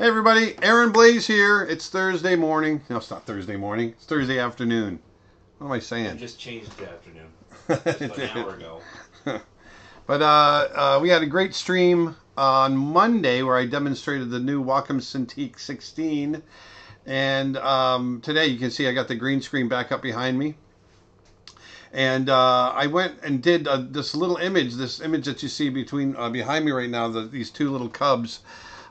Hey everybody, Aaron Blaise here. It's Thursday morning. No, it's not Thursday morning. It's Thursday afternoon. What am I I saying? just changed the afternoon. Just an hour ago. But uh, uh, we had a great stream on Monday where I demonstrated the new Wacom Cintiq 16. And um, today you can see I got the green screen back up behind me. And uh, I went and did uh, this little image, this image that you see between uh, behind me right now, the, these two little cubs.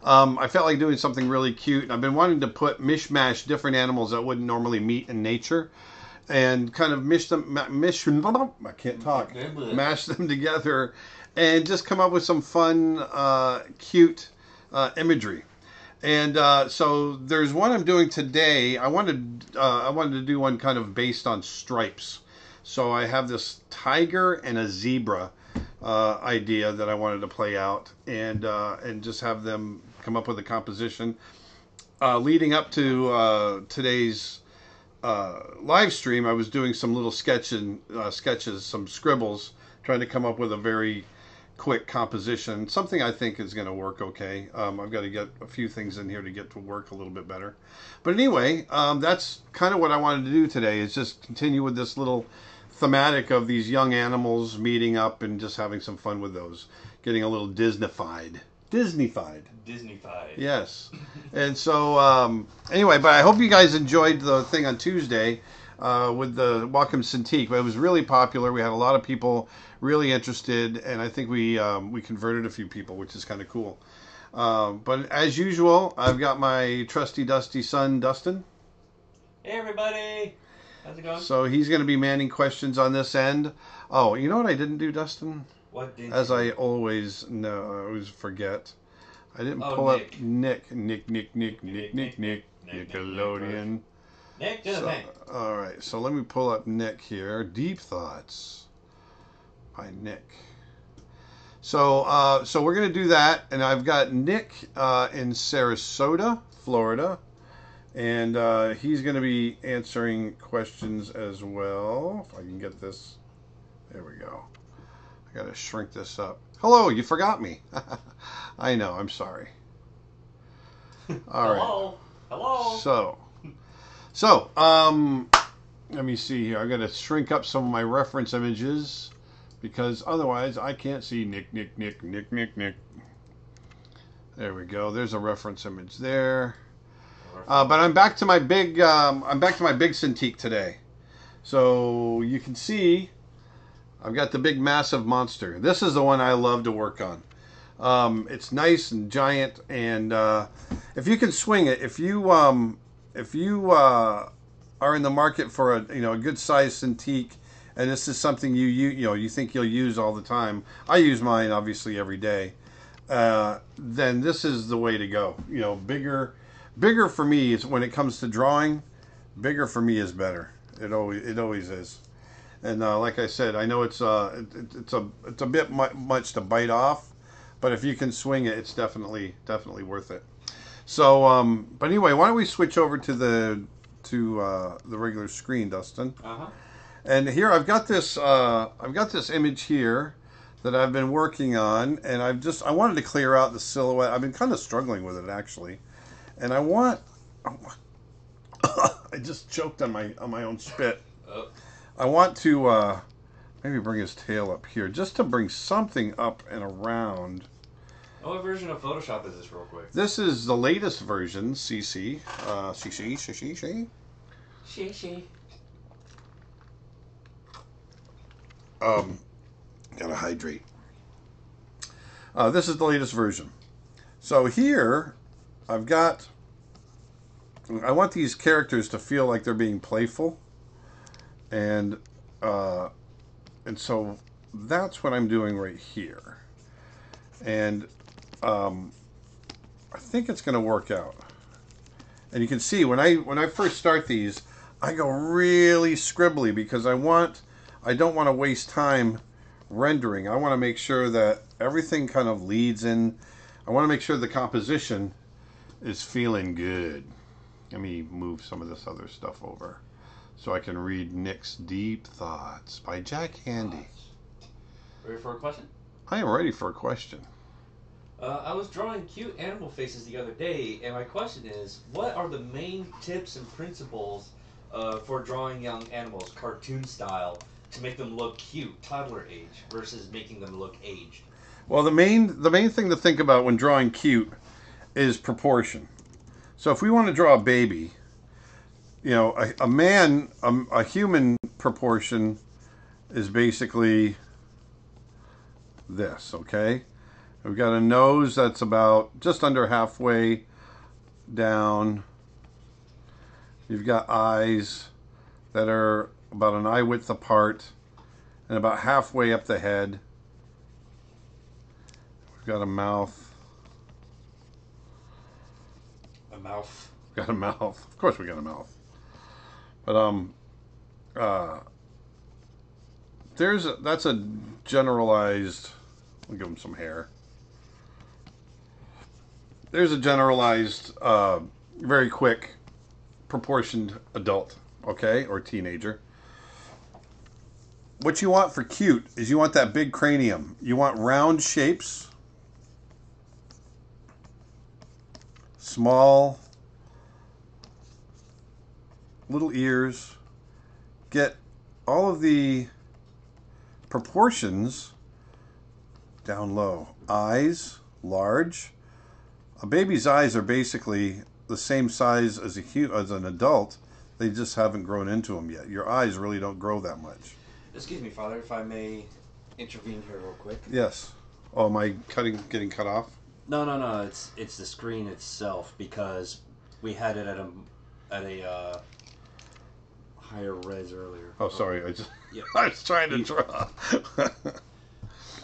Um, I felt like doing something really cute. And I've been wanting to put mishmash different animals that wouldn't normally meet in nature, and kind of mish them, mish. I can't talk. Mash them together, and just come up with some fun, uh, cute uh, imagery. And uh, so there's one I'm doing today. I wanted uh, I wanted to do one kind of based on stripes. So I have this tiger and a zebra uh, idea that I wanted to play out, and uh, and just have them come up with a composition. Uh, leading up to uh, today's uh, live stream, I was doing some little sketching, uh, sketches, some scribbles, trying to come up with a very quick composition. Something I think is going to work okay. Um, I've got to get a few things in here to get to work a little bit better. But anyway, um, that's kind of what I wanted to do today. Is just continue with this little thematic of these young animals meeting up and just having some fun with those, getting a little Disneyfied. Disneyfied. Disneyfied. Yes. And so, um, anyway, but I hope you guys enjoyed the thing on Tuesday uh, with the Wacom Cintiq. It was really popular. We had a lot of people really interested, and I think we um, we converted a few people, which is kind of cool. Um, but as usual, I've got my trusty dusty son Dustin. Hey everybody! How's it going? So he's going to be manning questions on this end. Oh, you know what I didn't do, Dustin? As I always know, I always forget. I didn't oh, pull Nick. up Nick. Nick, Nick, Nick, Nick, Nick, Nick, Nick Nickelodeon. Nick, do so, the thing. All right, so let me pull up Nick here. Deep Thoughts by Nick. So, uh, so we're gonna do that, and I've got Nick uh, in Sarasota, Florida, and uh, he's gonna be answering questions as well. If I can get this, there we go. I gotta shrink this up. Hello, you forgot me. I know. I'm sorry. All right. Hello? Hello? So, so um, let me see here. I got to shrink up some of my reference images because otherwise I can't see Nick, Nick, Nick, Nick, Nick, Nick. There we go. There's a reference image there. Uh, but I'm back to my big. Um, I'm back to my big Cintiq today. So you can see, I've got the big massive monster. This is the one I love to work on. Um, it's nice and giant, and uh, if you can swing it, if you um, if you uh, are in the market for a you know a good sized Cintiq, and this is something you you you know you think you'll use all the time. I use mine obviously every day. Uh, then this is the way to go. You know, bigger, bigger for me is when it comes to drawing. Bigger for me is better. It always it always is. And uh, like I said, I know it's uh it, it- it's a it's a bit mu- much to bite off, but if you can swing it, it's definitely definitely worth it. So, um, but anyway, why don't we switch over to the to uh, the regular screen, Dustin? Uh huh. And here I've got this uh, I've got this image here that I've been working on, and I've just I wanted to clear out the silhouette. I've been kind of struggling with it actually, and I want I just choked on my on my own spit. Oh. I want to uh, maybe bring his tail up here just to bring something up and around. Oh, what version of Photoshop is this, real quick? This is the latest version, CC, uh, CC, CC, CC. She, she. Um, gotta hydrate. Uh, this is the latest version. So here, I've got. I want these characters to feel like they're being playful, and uh, and so that's what I'm doing right here, and um, I think it's going to work out. And you can see when I when I first start these, I go really scribbly because I want I don't want to waste time rendering. I want to make sure that everything kind of leads in. I want to make sure the composition is feeling good. Let me move some of this other stuff over so I can read Nick's Deep Thoughts by Jack Handey. Ready for a question? I am ready for a question. Uh, I was drawing cute animal faces the other day, and my question is, what are the main tips and principles uh, for drawing young animals, cartoon style, to make them look cute, toddler age, versus making them look aged? Well, the main the main thing to think about when drawing cute is proportion. So if we want to draw a baby, you know, a, a man, a, a human proportion is basically this. Okay, we've got a nose that's about just under halfway down. You've got eyes that are about an eye width apart and about halfway up the head. We've got a mouth. A mouth. We've got a mouth. Of course, we got a mouth. But um, uh, there's a, that's a generalized. We'll give him some hair. There's a generalized, uh, very quick, proportioned adult, okay, or teenager. What you want for cute is you want that big cranium. You want round shapes, small little ears. Get all of the proportions down low. Eyes, large. A baby's eyes are basically the same size as a as an adult. They just haven't grown into them yet. Your eyes really don't grow that much. Excuse me, Father, if I may intervene here real quick. Yes. Oh, am I cutting, getting cut off? No, no, no. It's it's the screen itself because we had it at a at a uh, higher res earlier. Oh, sorry. I just Yeah. I was trying to You- draw.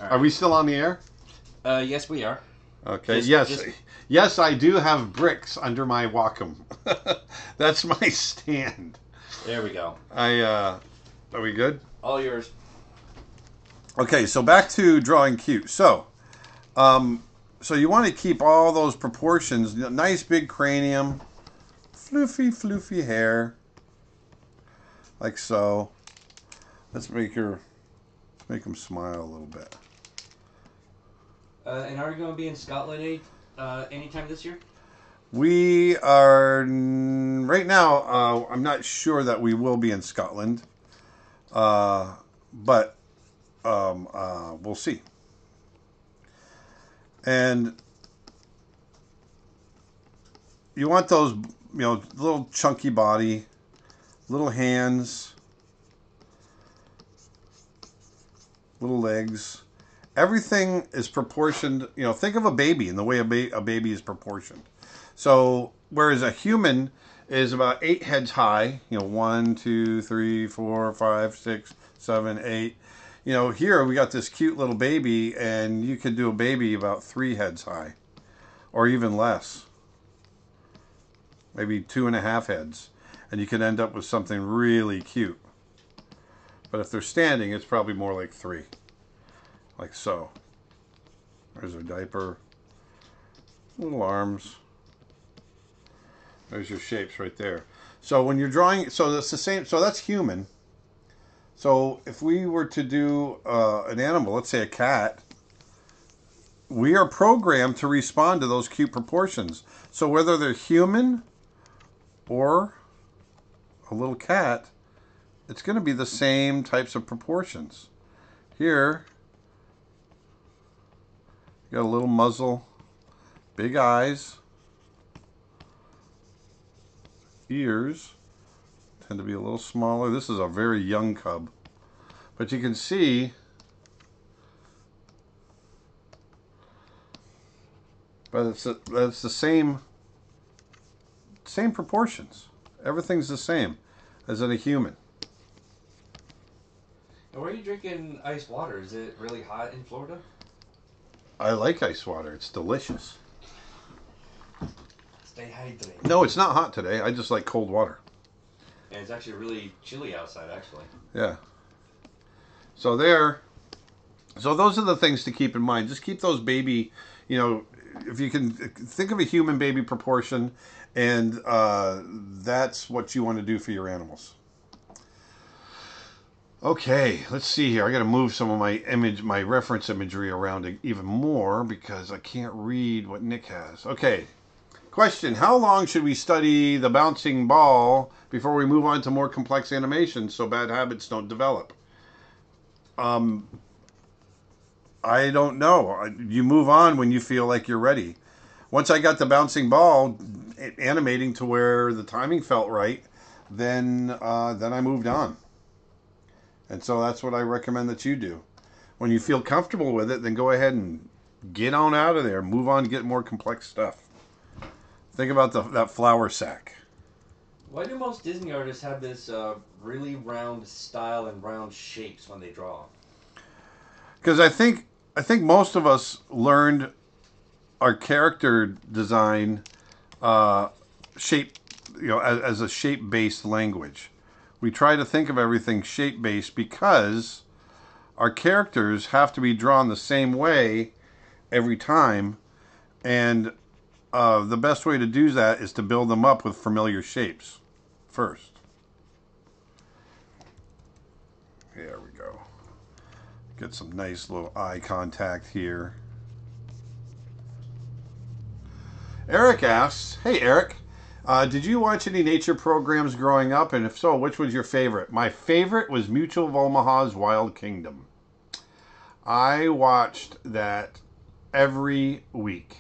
Are we still on the air? Uh, yes, we are. Okay. Just- yes. just- Yes, I do have bricks under my Wacom. That's my stand. There we go. I uh are we good? All yours. Okay, so back to drawing cute. So, um so you want to keep all those proportions, nice big cranium, floofy floofy hair like so. Let's make her let's make him smile a little bit. Uh, and are we going to be in Scotland any, uh, anytime this year? We are right now. Uh, I'm not sure that we will be in Scotland, uh, but um, uh, we'll see. And you want those, you know, little chunky body, little hands, little legs. Everything is proportioned. You know, think of a baby and the way a, ba- a baby is proportioned. So whereas a human is about eight heads high, you know, one, two, three, four, five, six, seven, eight. You know, here we got this cute little baby, and you could do a baby about three heads high, or even less. Maybe two and a half heads, and you can end up with something really cute. But if they're standing, it's probably more like three, like so. There's their diaper, little arms. There's your shapes right there. So when you're drawing, so that's the same. So that's human. So if we were to do uh, an animal, let's say a cat, we are programmed to respond to those cute proportions. So whether they're human or a little cat, it's going to be the same types of proportions. Here, you got a little muzzle, big eyes ears tend to be a little smaller. This is a very young cub. But you can see but it's a, it's the same same proportions. Everything's the same as in a human. And where are you drinking ice water? Is it really hot in Florida? I like ice water. It's delicious. Stay hydrated. No, it's not hot today. I just like cold water. And it's actually really chilly outside, actually. Yeah. So there. So those are the things to keep in mind. Just keep those baby, you know, if you can think of a human baby proportion, and uh, that's what you want to do for your animals. Okay, let's see here. I got to move some of my image, my reference imagery around even more because I can't read what Nick has. Okay. Question: How long should we study the bouncing ball before we move on to more complex animations so bad habits don't develop? Um, I don't know. You move on when you feel like you're ready. Once I got the bouncing ball animating to where the timing felt right, then uh, then I moved on. And so that's what I recommend that you do. When you feel comfortable with it, then go ahead and get on out of there. Move on to get more complex stuff. Think about the, that flour sack. Why do most Disney artists have this uh, really round style and round shapes when they draw? Because I think I think most of us learned our character design uh, shape, you know, as, as a shape based language we try to think of everything shape based because our characters have to be drawn the same way every time. And uh, the best way to do that is to build them up with familiar shapes first. There we go. Get some nice little eye contact here. Eric asks, Hey Eric, uh, did you watch any nature programs growing up? And if so, which was your favorite? My favorite was Mutual of Omaha's Wild Kingdom. I watched that every week.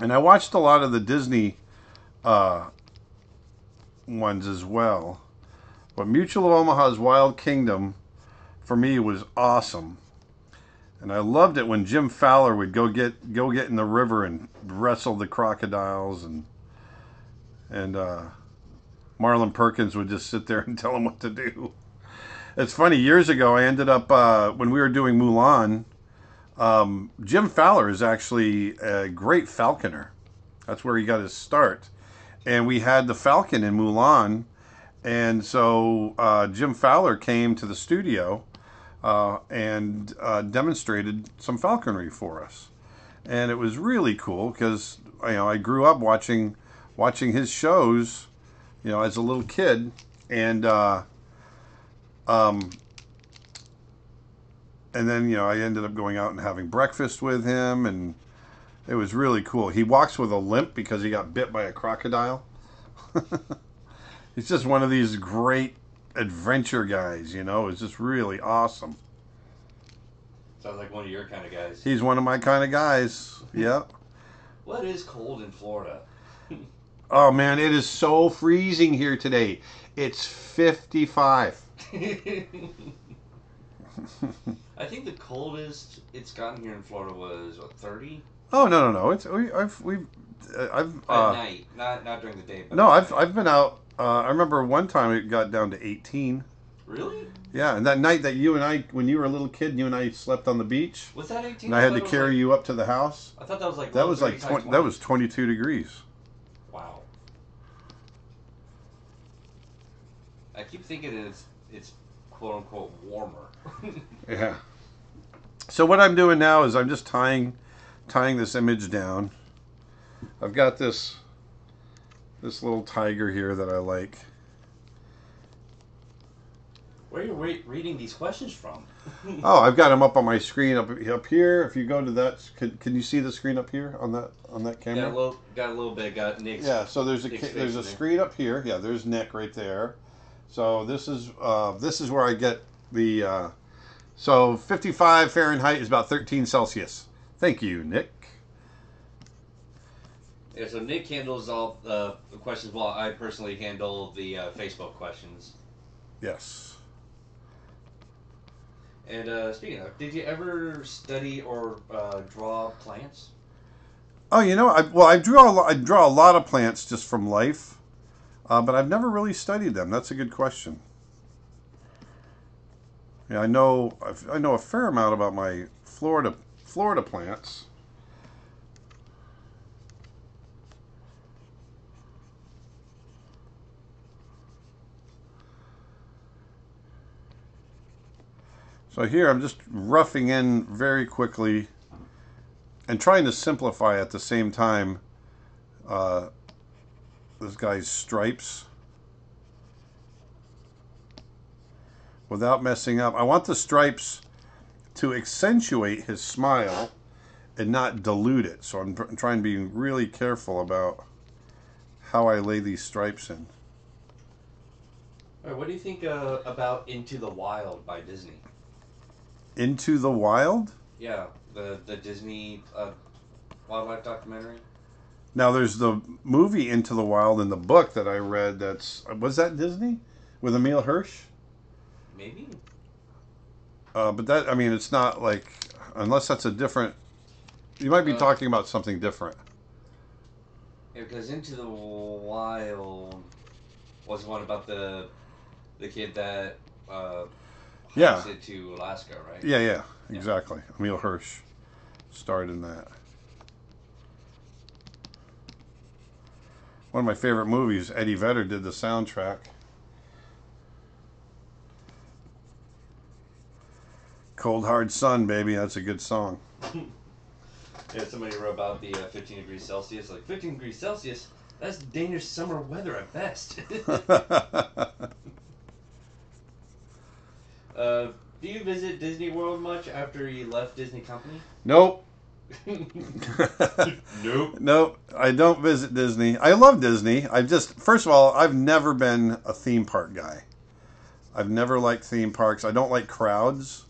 And I watched a lot of the Disney uh, ones as well. But Mutual of Omaha's Wild Kingdom for me was awesome. And I loved it when Jim Fowler would go get go get in the river and wrestle the crocodiles and and uh, Marlin Perkins would just sit there and tell him what to do. It's funny. Years ago, I ended up uh, when we were doing Mulan. Um, Jim Fowler is actually a great falconer. That's where he got his start, and we had the Falcon in Mulan, and so uh, Jim Fowler came to the studio uh, and uh, demonstrated some falconry for us, and it was really cool because you know I grew up watching watching his shows, you know, as a little kid, and uh, um, and then you know I ended up going out and having breakfast with him, and it was really cool. He walks with a limp because he got bit by a crocodile. He's just one of these great adventure guys, you know. It's just really awesome. Sounds like one of your kind of guys. He's one of my kind of guys. Yeah. What is cold in Florida? Oh man, it is so freezing here today. It's 55. I think the coldest it's gotten here in Florida was what 30. Oh no no no! It's we, I've we've uh, I've uh, at night, not not during the day. no, I've I've been out. Uh, I remember one time it got down to 18. Really? Yeah, and that night that you and I, when you were a little kid, you and I slept on the beach. Was that 18? And I, I had to carry like, you up to the house. I thought that was like that was like 20, that was 22 degrees. Wow. I keep thinking it's it's quote unquote warmer. yeah. So what I'm doing now is I'm just tying tying this image down. I've got this this little tiger here that I like. Where are you re- reading these questions from? oh, I've got them up on my screen up up here. If you go to that, can, can you see the screen up here on that on that camera? Got a little, got a little bit. Got Nick's. Yeah, so there's a there's a screen up here. Yeah, there's Nick right there. So this is uh, this is where I get the uh, so 55 Fahrenheit is about 13 Celsius. Thank you, Nick. Yeah, so Nick handles all uh, the questions while I personally handle the uh, Facebook questions. Yes. And uh, speaking of, did you ever study or uh, draw plants? Oh, you know, I, well, I draw I draw a lot of plants just from life. Uh, but I've never really studied them. That's a good question. Yeah, I know I know a fair amount about my Florida Florida plants. So here I'm just roughing in very quickly and trying to simplify at the same time uh, this guy's stripes. without messing up. I want the stripes to accentuate his smile and not dilute it. So I'm, trying to be really careful about how I lay these stripes in. All right, what do you think uh, about Into the Wild by Disney? Into the Wild? Yeah, the the Disney uh, wildlife documentary. Now there's the movie Into the Wild and the book that I read. That's was that Disney with Emile Hirsch. Maybe. Uh, but that I mean, it's not like unless that's a different. You might be Uh, talking about something different. Yeah, because Into the Wild was one about the the kid that uh, Yeah. it to Alaska, right? Yeah, yeah, exactly. Emile Hirsch starred in that. One of my favorite movies. Eddie Vedder did the soundtrack. Cold Hard Sun, baby. That's a good song. Yeah, somebody wrote about the uh, 15 degrees Celsius. Like 15 degrees Celsius, that's Danish summer weather at best. uh, do you visit Disney World much after you left Disney Company? nope. nope. Nope, I don't visit Disney. I love Disney. I just, first of all, I've never been a theme park guy. I've never liked theme parks. I don't like crowds.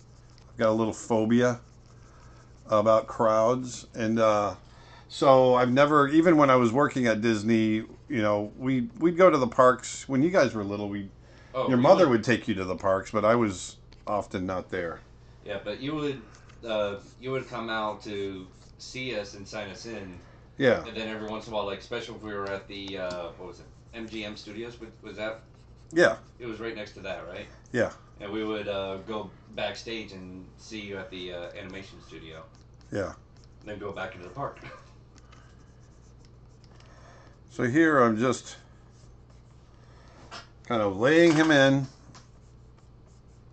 I've got a little phobia about crowds, and uh, so I've never, even when I was working at Disney, you know, we we'd go to the parks when you guys were little. We, Oh, your mother would- would take you to the parks, but I was often not there. Yeah, but you would uh, you would come out to see us and sign us in, Yeah, and then every once in a while, like special if we were at the uh, what was it, MGM Studios? Was, was that? yeah, It was right next to that, right? yeah, And we would uh, go backstage and see you at the uh, animation studio, yeah. And then go back into the park. So here I'm just kind of laying him in.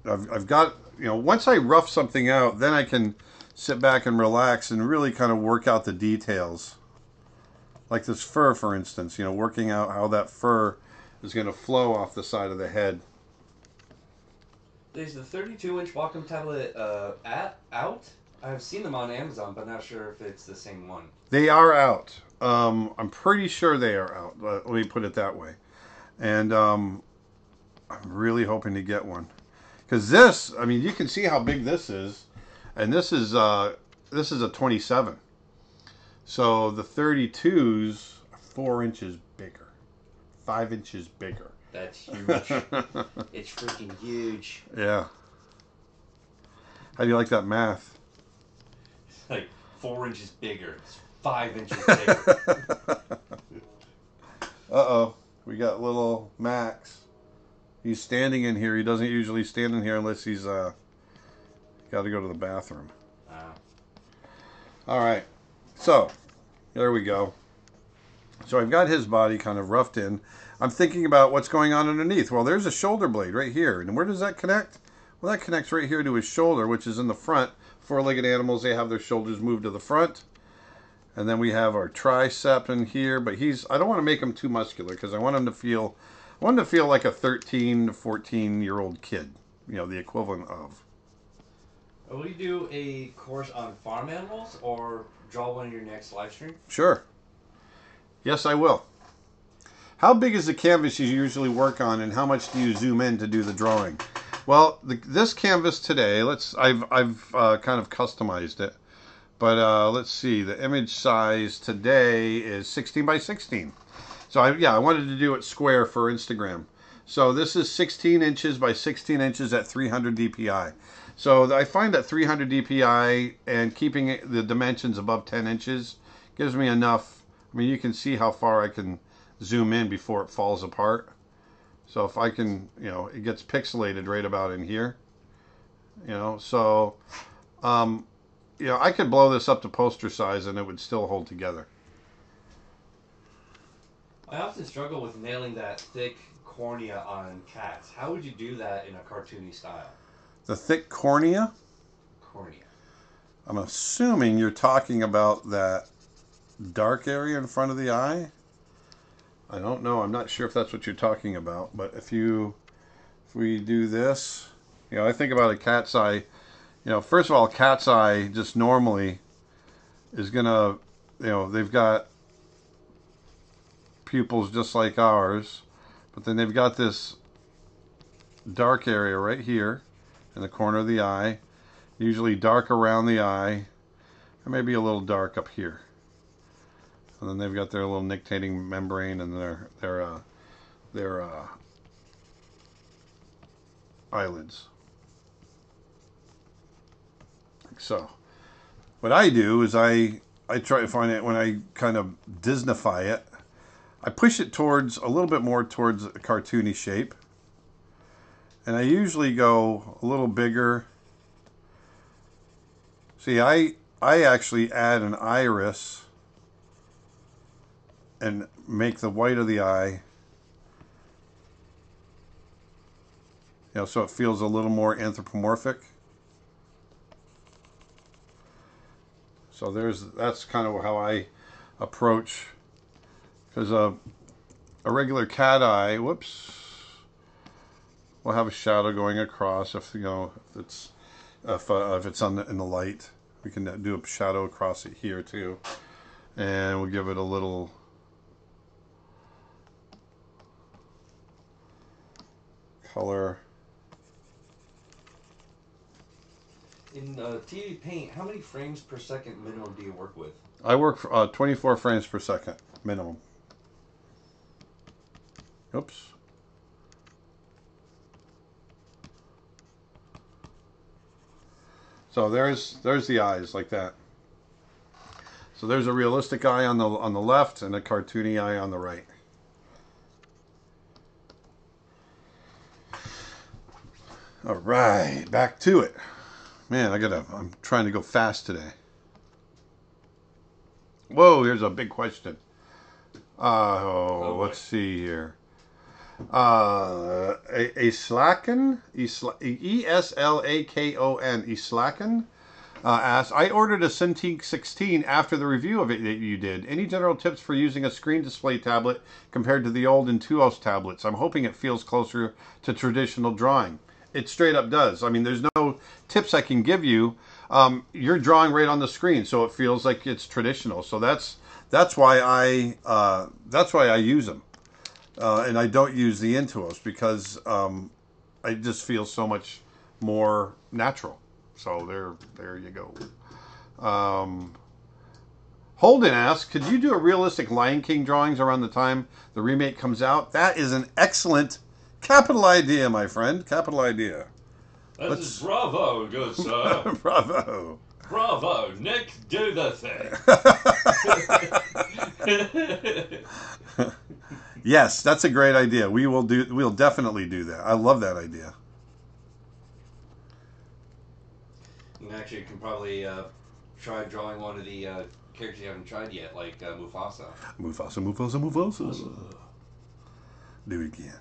I've, I've got, you know, once I rough something out, then I can sit back and relax and really kind of work out the details. Like this fur, for instance, you know, working out how that fur is going to flow off the side of the head. There's the 32-inch Wacom tablet uh, at out. I've seen them on Amazon, but not sure if it's the same one. They are out. Um, I'm pretty sure they are out. Let let me put it that way. And um, I'm really hoping to get one because this. I mean, you can see how big this is, and this is uh, this is a 27. So the 32s are four inches bigger, five inches bigger. That's huge. it's freaking huge. yeah. How do you like that math? Like four inches bigger. It's five inches bigger. Uh oh, we got little Max. He's standing in here. He doesn't usually stand in here unless he's uh got to go to the bathroom. Uh, All right, so there we go. So I've got his body kind of roughed in. I'm thinking about what's going on underneath. Well, there's a shoulder blade right here, and where does that connect? Well, that connects right here to his shoulder, which is in the front. Four-legged animals, they have their shoulders moved to the front. And then we have our tricep in here, but he's I don't want to make him too muscular because I want him to feel I want him to feel like a 13 to 14 year old kid, you know, the equivalent of. will you do a course on farm animals or draw one in your next live stream? Sure. Yes, I will. How big is the canvas you usually work on, and how much do you zoom in to do the drawing? Well, the, this canvas today, let's I've I've uh, kind of customized it, but uh, let's see. The image size today is 16 by 16. So I, yeah, I wanted to do it square for Instagram. So this is 16 inches by 16 inches at 300 dpi. So I find that 300 dpi and keeping the dimensions above 10 inches gives me enough. I mean, you can see how far I can zoom in before it falls apart. So if I can, you know, it gets pixelated right about in here. You know, so, um, you know, I could blow this up to poster size and it would still hold together. I often struggle with nailing that thick cornea on cats. How would you do that in a cartoony style? The thick cornea, Cornea. I'm assuming you're talking about that dark area in front of the eye. I don't know. I'm not sure if that's what you're talking about, but if you if we do this, You know, I think about a cat's eye. You know, first of all, cat's eye just normally is gonna, you know, they've got pupils just like ours, but then they've got this dark area right here in the corner of the eye, usually dark around the eye, or maybe a little dark up here. And then they've got their little nictitating membrane and their their uh, their uh, eyelids. Like so. What I do is I I try to find it when I kind of Disneyfy it. I push it towards a little bit more towards a cartoony shape. And I usually go a little bigger. See, I I actually add an iris and make the white of the eye you know so it feels a little more anthropomorphic so there's that's kind of how I approach because a, a regular cat eye whoops will have a shadow going across if you know if it's if, uh, if it's on the, in the light we can do a shadow across it here too and we'll give it a little color. In uh, TV Paint, how many frames per second minimum do you work with? I work uh, 24 frames per second minimum. Oops. So there's there's the eyes like that. So there's a realistic eye on the on the left and a cartoony eye on the right. All right, back to it. Man, I gotta. I'm trying to go fast today. Whoa, here's a big question. Uh, oh, Oh, let's see here. Uh, a, a slacken, E S L A K O N, E slacken. Uh, asks, I ordered a Cintiq 16 after the review of it that you did. Any general tips for using a screen display tablet compared to the old Intuos tablets? I'm hoping it feels closer to traditional drawing. It straight up does. I mean, there's no tips I can give you. Um, you're drawing right on the screen, so it feels like it's traditional. So that's that's why I uh, that's why I use them, uh, and I don't use the Intuos because um, I just feel so much more natural. So there, there you go. Um, Holden asks, could you do a realistic Lion King drawings around the time the remake comes out? That is an excellent capital idea, my friend. Capital idea. That Let's- is bravo, good sir. Bravo. bravo, Nick, do the thing. yes, that's a great idea. We will do. We'll definitely do that. I love that idea. you actually can probably uh, try drawing one of the uh, characters you haven't tried yet, like uh, Mufasa. Mufasa, Mufasa, Mufasa. Do it again.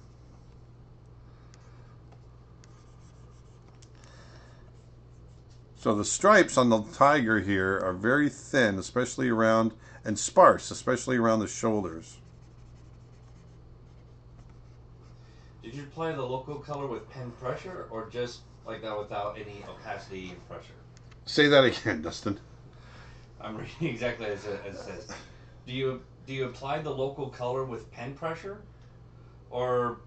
So the stripes on the tiger here are very thin, especially around and sparse, especially around the shoulders. Did you apply the local color with pen pressure, or just like that without any opacity and pressure? Say that again, Dustin. I'm reading exactly as it, as it says. Do you do you apply the local color with pen pressure, or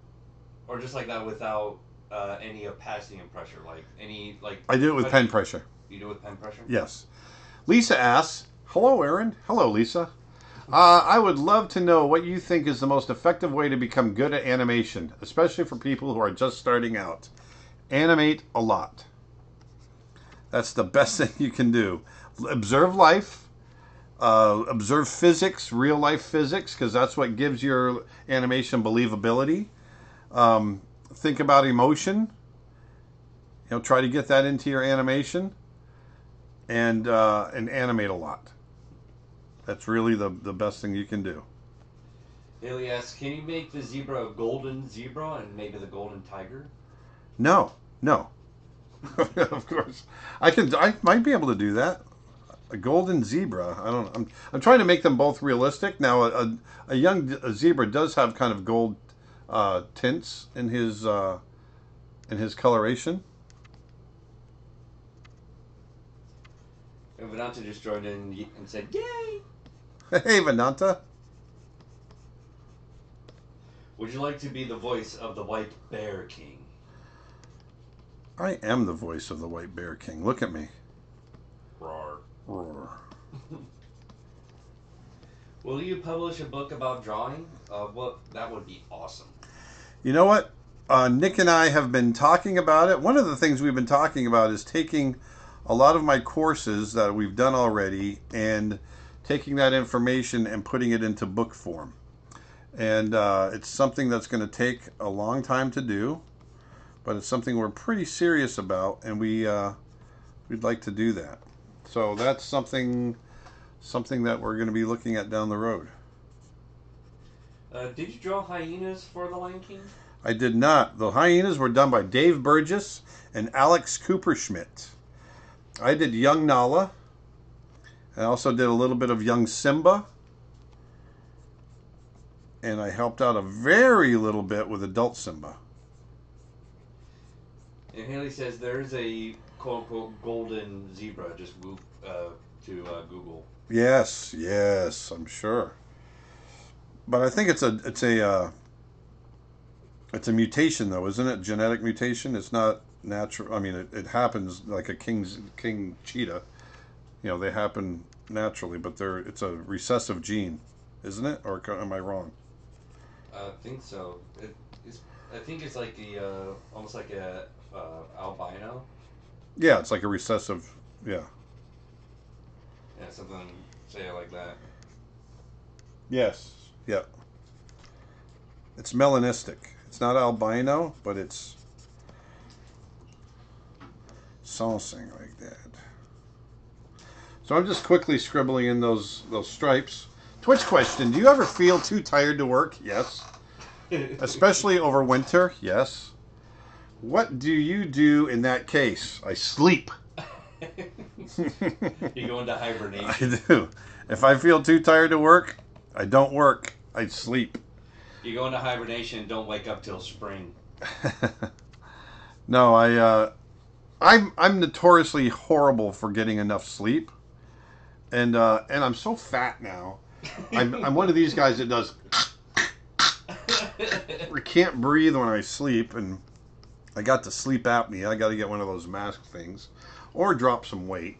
or just like that without uh, any opacity and pressure, like any like I do it with do pen pressure. you do it with pen pressure? Yes. Lisa asks, Hello, Aaron. Hello, Lisa. Uh, I would love to know what you think is the most effective way to become good at animation, especially for people who are just starting out. Animate a lot. That's the best thing you can do. Observe life, uh, observe physics, real life physics, because that's what gives your animation believability. Um, think about emotion. You know, try to get that into your animation and uh, and animate a lot. That's really the the best thing you can do. Haley asks, can you make the zebra a golden zebra and maybe the golden tiger? No, no. of course, I can. I might be able to do that. A golden zebra. I don't. I'm. I'm trying to make them both realistic. Now, a, a, a young a zebra does have kind of gold uh, tints in his uh, in his coloration. And just joined in and said, "Yay!" Hey, Venanta. Would you like to be the voice of the White Bear King? I am the voice of the White Bear King. Look at me. Roar. Roar. Will you publish a book about drawing? Uh. That would be awesome. You know what? Uh, Nick and I have been talking about it. One of the things we've been talking about is taking a lot of my courses that we've done already and taking that information and putting it into book form. And uh, it's something that's going to take a long time to do, but it's something we're pretty serious about, and we uh, we'd like to do that. So that's something something that we're going to be looking at down the road. Uh, did you draw hyenas for the Lion King? I did not. The hyenas were done by Dave Burgess and Alex Kupershmidt. I did young Nala. I also did a little bit of young Simba. And I helped out a very little bit with adult Simba. And Haley says there's a quote unquote golden zebra. Just whoop uh, to uh, Google. Yes, yes, I'm sure. But I think it's a it's a uh, it's a mutation though, isn't it? Genetic mutation. It's not natural. I mean, it, it happens like a king's king cheetah. You know, they happen naturally, but they're it's a recessive gene, isn't it? Or am I wrong? I think so. It, it's, I think it's like the uh, almost like a uh, albino. Yeah, it's like a recessive. Yeah. Yeah, something say it like that. Yes. Yeah. It's melanistic. It's not albino, but it's something like that. So I'm just quickly scribbling in those those stripes. Twitch question: Do you ever feel too tired to work? Yes. Especially over winter. Yes. What do you do in that case? I sleep. you go into hibernation. I do. If I feel too tired to work, I don't work. I sleep. You go into hibernation and don't wake up till spring. no, I uh, I'm I'm notoriously horrible for getting enough sleep, and uh, and I'm so fat now. I'm I'm one of these guys that does. I can't breathe when I sleep, and I got the sleep apnea. I got to get one of those mask things, or drop some weight.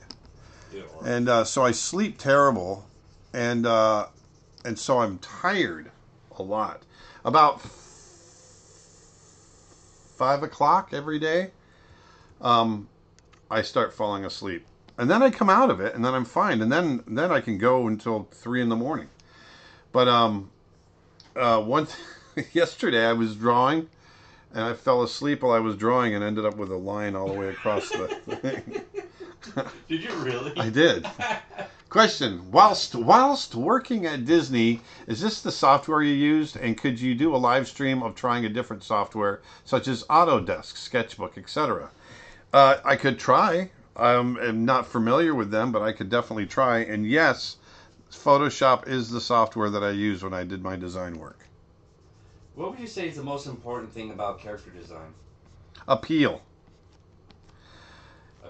Ew. And uh, so I sleep terrible, and uh, and so I'm tired a lot. About five o'clock every day, um, I start falling asleep, and then I come out of it, and then I'm fine, and then then I can go until three in the morning. But um, uh, one yesterday I was drawing, and I fell asleep while I was drawing, and ended up with a line all the way across the thing. Did you really? I did. Question: Whilst whilst working at Disney, is this the software you used? And could you do a live stream of trying a different software, such as Autodesk, Sketchbook, etc.? Uh, I could try. I am not familiar with them, but I could definitely try. And yes, Photoshop is the software that I used when I did my design work. What would you say is the most important thing about character design? Appeal.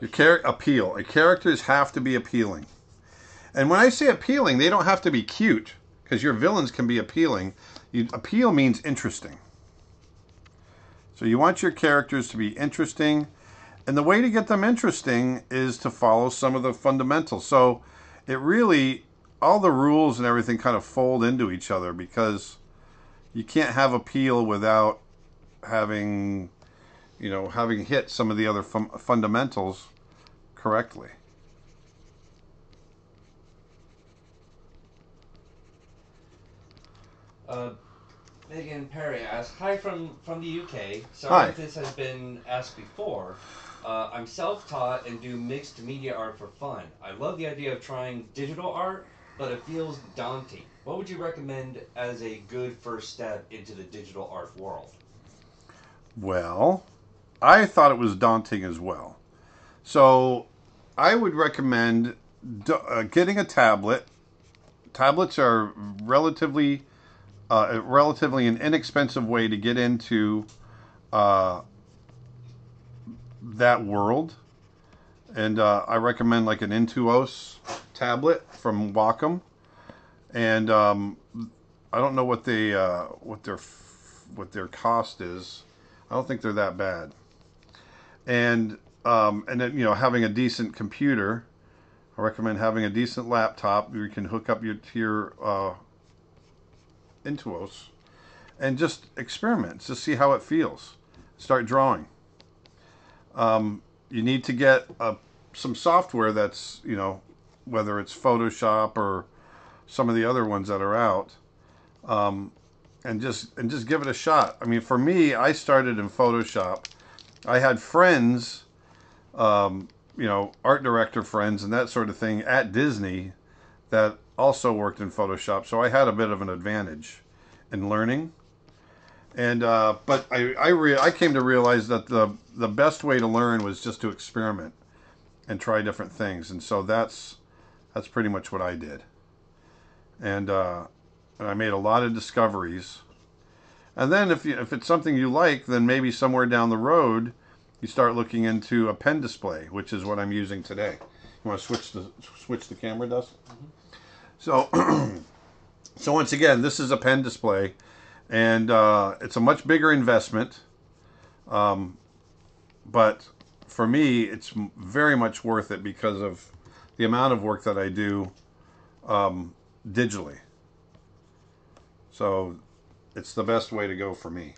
Your char- appeal. A characters have to be appealing. And when I say appealing, they don't have to be cute because your villains can be appealing. You, appeal means interesting. So you want your characters to be interesting, and the way to get them interesting is to follow some of the fundamentals. So it really all the rules and everything kind of fold into each other because you can't have appeal without having you know having hit some of the other fun- fundamentals correctly. Uh, Megan Perry asks, "Hi from from the UK. Sorry Hi. if this has been asked before. Uh, I'm self-taught and do mixed media art for fun. I love the idea of trying digital art, but it feels daunting. What would you recommend as a good first step into the digital art world?" Well, I thought it was daunting as well. So I would recommend uh, getting a tablet. Tablets are relatively, uh, relatively an inexpensive way to get into uh, that world. and uh, I recommend like an Intuos tablet from Wacom, and um, I don't know what they uh, what their what their cost is. I don't think they're that bad, and um, and then you know having a decent computer. I recommend having a decent laptop you can hook up your to your uh, Intuos, and just experiment, just see how it feels. Start drawing. Um, you need to get uh, some software that's you know whether it's Photoshop or some of the other ones that are out, um, and just and just give it a shot. I mean, for me, I started in Photoshop. I had friends, um, you know, art director friends and that sort of thing at Disney that also worked in Photoshop, so I had a bit of an advantage in learning. And uh, but I I, re- I came to realize that the the best way to learn was just to experiment and try different things, and so that's that's pretty much what I did. And uh, and I made a lot of discoveries. And then if you if it's something you like, then maybe somewhere down the road, you start looking into a pen display, which is what I'm using today. You want to switch the switch the camera, Dust? So so once again, this is a pen display and uh, it's a much bigger investment. Um, but for me, it's very much worth it because of the amount of work that I do um, digitally. So it's the best way to go for me.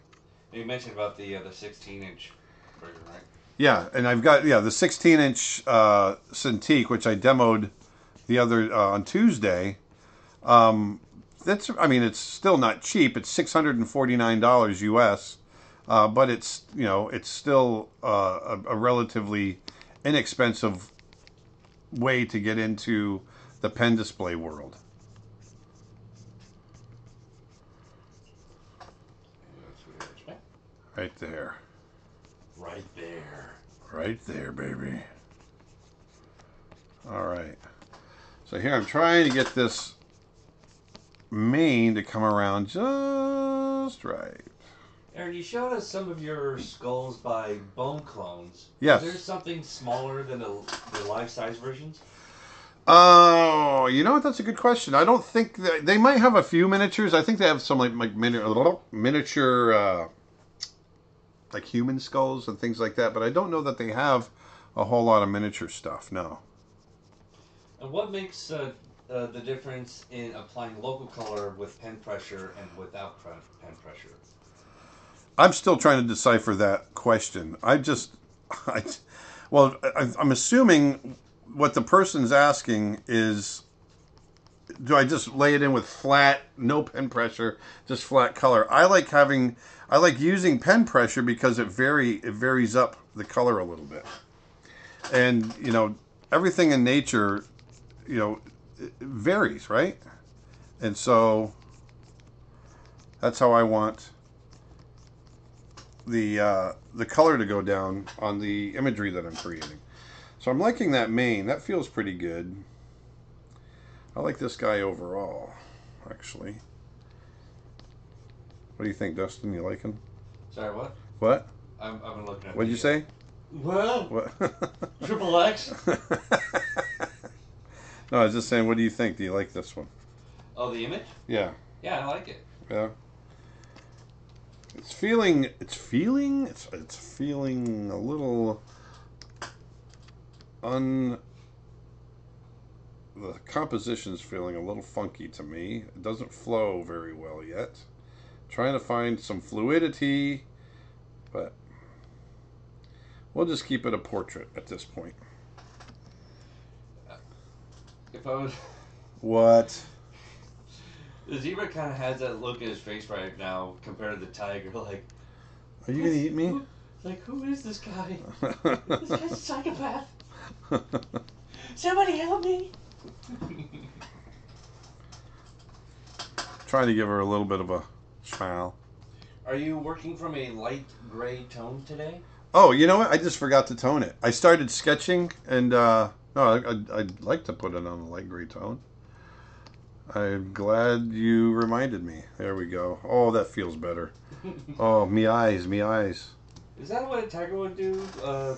You mentioned about the uh, the 16 inch version, right? Yeah, and I've got yeah the 16 inch uh, Cintiq, which I demoed the other uh, on Tuesday. Um, that's I mean it's still not cheap. It's six hundred and forty nine dollars US, uh, but it's you know it's still uh, a, a relatively inexpensive way to get into the pen display world. Right there, Right there. right there, baby. All right. So here I'm trying to get this mane to come around just right. Aaron, you showed us some of your skulls by bone clones. Yes. Is there something smaller than the, the life size versions? Oh, you know what? That's a good question. I don't think that, they might have a few miniatures. I think they have some like, like mini- miniature, uh, like human skulls and things like that. But I don't know that they have a whole lot of miniature stuff. No. And what makes uh, uh, the difference in applying local color with pen pressure and without pen pressure? I'm still trying to decipher that question. I just, I, well, I, I'm assuming what the person's asking is, do I just lay it in with flat, no pen pressure, just flat color? I like having, I like using pen pressure because it vary, it varies up the color a little bit, and you know, everything in nature, you know, it varies, right? And so that's how I want the uh, the color to go down on the imagery that I'm creating. So I'm liking that mane. That feels pretty good. I like this guy overall, actually. What do you think, Dustin? You like him? Sorry, what? What? I'm, I've been looking at What'd you say? What? What? Triple X? no, I was just saying. What do you think? Do you like this one? Oh, the image? Yeah. Yeah, I like it. Yeah. It's feeling. It's feeling. It's it's feeling a little un. The composition's feeling a little funky to me. It doesn't flow very well yet. trying to find some fluidity, but we'll just keep it a portrait at this point. If I was. What? The zebra kind of has that look in his face right now compared to the tiger. Like, Are you gonna eat me? who- like who is this guy? This guy's a psychopath. Somebody help me. Trying to give her a little bit of a smile. Are you working from a light gray tone today? Oh, you know what? I just forgot to tone it. I started sketching, and uh, no, I, I'd, I'd like to put it on a light gray tone. I'm glad you reminded me. There we go. Oh, that feels better. Oh, me eyes, me eyes. Is that what a tiger would do? Uh,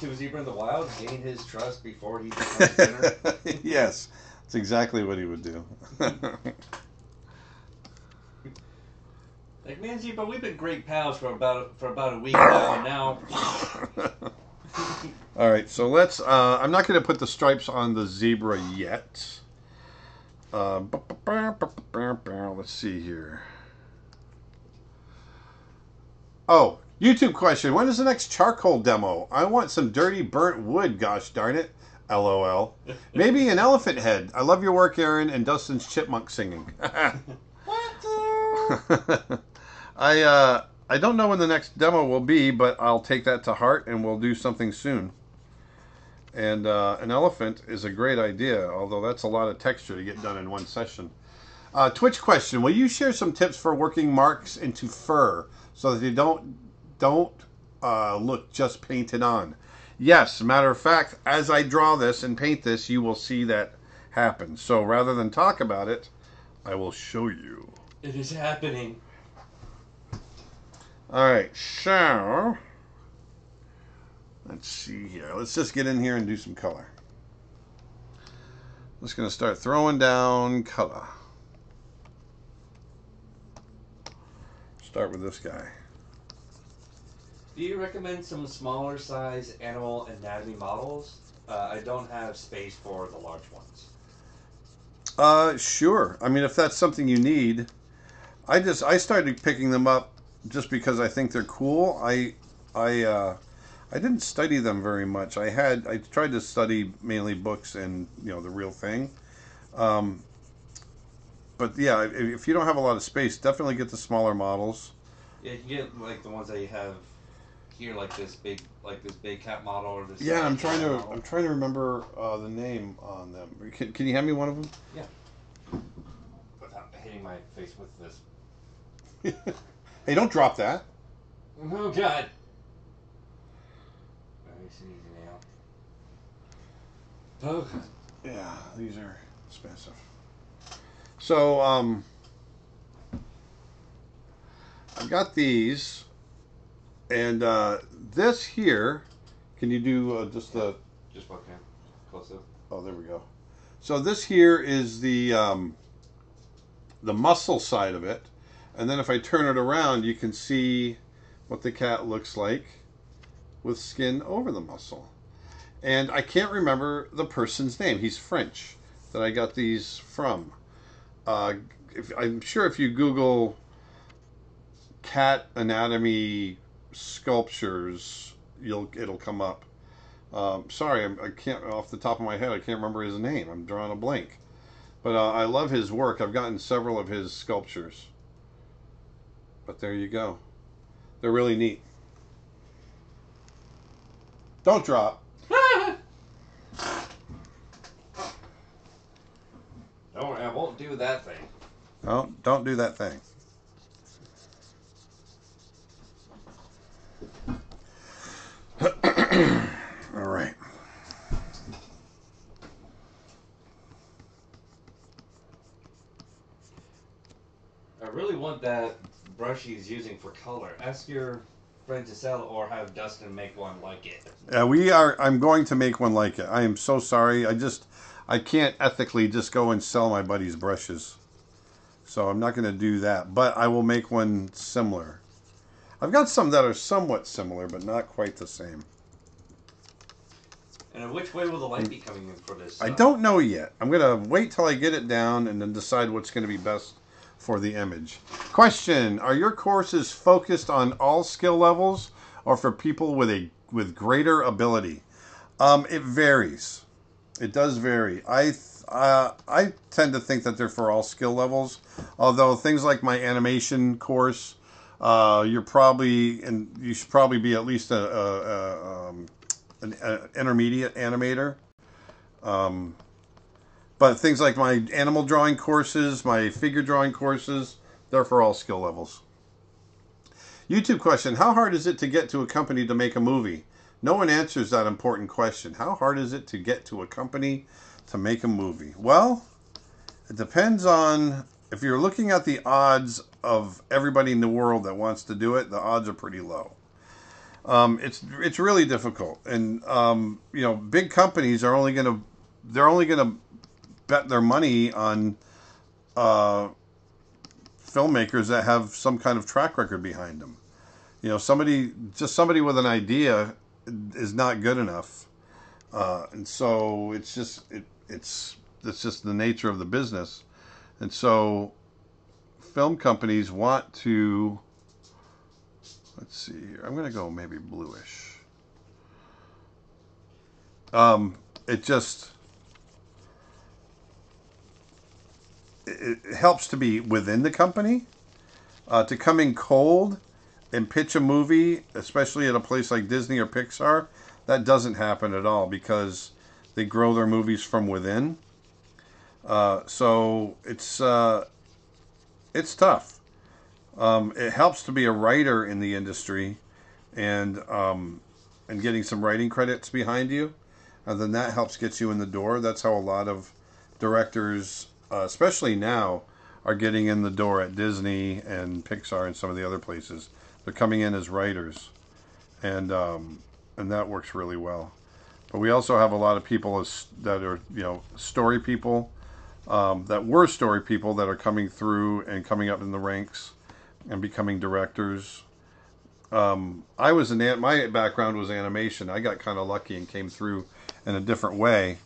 to a zebra in the wild, gain his trust before he becomes dinner. yes, that's exactly what he would do. like, man, zebra, we've been great pals for about for about a week now, and now All right, so let's. Uh, I'm not going to put the stripes on the zebra yet. Uh, let's see here. Oh, YouTube question. When is the next charcoal demo? I want some dirty burnt wood, gosh darn it. LOL. Maybe an elephant head. I love your work, Aaron, and Dustin's chipmunk singing. I uh, I don't know when the next demo will be, but I'll take that to heart and we'll do something soon. And uh, an elephant is a great idea, although that's a lot of texture to get done in one session. Uh, Twitch question: Will you share some tips for working marks into fur so that they don't don't uh, look just painted on? Yes, matter of fact, as I draw this and paint this, you will see that happen. So rather than talk about it, I will show you. it is happening. All right, so let's see here. Let's just get in here and do some color. I'm just going to start throwing down color. Start with this guy. Do you recommend some smaller size animal anatomy models? Uh, I don't have space for the large ones. Uh, sure. I mean, if that's something you need, I just I started picking them up just because I think they're cool. I I uh, I didn't study them very much. I had I tried to study mainly books and you know the real thing. Um, but yeah, if if you don't have a lot of space, definitely get the smaller models. Yeah, you get like the ones that you have here, like this big, like this big cat model or this. Yeah, I'm trying to model. I'm trying to remember uh, the name on them. Can, can you hand me one of them? Yeah. Without hitting my face with this. hey, don't drop that. Oh God. Very sneezy now. Oh God. Yeah, these are expensive. So, um, I've got these, and uh, this here. Can you do uh, just the? Just walk down. Close up. Oh, there we go. So this here is the um, the muscle side of it, and then if I turn it around, you can see what the cat looks like with skin over the muscle. And I can't remember the person's name. He's French that I got these from. Uh, if, I'm sure if you Google cat anatomy sculptures, you'll it'll come up. Um, sorry, I'm, I can't off the top of my head. I can't remember his name. I'm drawing a blank. But uh, I love his work. I've gotten several of his sculptures. But there you go. They're really neat. Don't drop. Don't I won't do that thing. No, don't do that thing. All right. I really want that brush he's using for color. Ask your friend to sell or have Dustin make one like it. Uh, we are. I'm going to make one like it. I am so sorry. I just, I can't ethically just go and sell my buddy's brushes. So I'm not going to do that. But I will make one similar. I've got some that are somewhat similar, but not quite the same. And in which way will the light be coming in for this? I uh, don't know yet. I'm going to wait till I get it down and then decide what's going to be best for the image. Question: Are your courses focused on all skill levels or for people with a with greater ability? Um, it varies. It does vary. I uh, I tend to think that they're for all skill levels. Although things like my animation course, uh, you're probably and you should probably be at least a, a, a um, an a intermediate animator. Um, but things like my animal drawing courses, my figure drawing courses, they're for all skill levels. YouTube question How hard is it to get to a company to make a movie? No one answers that important question. How hard is it to get to a company to make a movie? Well, it depends on if you're looking at the odds of everybody in the world that wants to do it, the odds are pretty low. Um, it's it's really difficult, and um, you know, big companies are only gonna they're only gonna bet their money on uh, filmmakers that have some kind of track record behind them. You know, somebody just somebody with an idea is not good enough, uh, and so it's just it, it's it's just the nature of the business, and so film companies want to. Let's see here. I'm gonna go maybe bluish. Um, it just it, helps to be within the company. Uh, to come in cold and pitch a movie, especially at a place like Disney or Pixar, that doesn't happen at all because they grow their movies from within. Uh, so it's uh, it's tough. Um, it helps to be a writer in the industry, and um, and getting some writing credits behind you, and then that helps get you in the door. That's how a lot of directors, uh, especially now, are getting in the door at Disney and Pixar and some of the other places. They're coming in as writers, and um, and that works really well. But we also have a lot of people as, that are you know story people, um, that were story people that are coming through and coming up in the ranks, and becoming directors. Um, I was an my background was animation. I got kind of lucky and came through in a different way.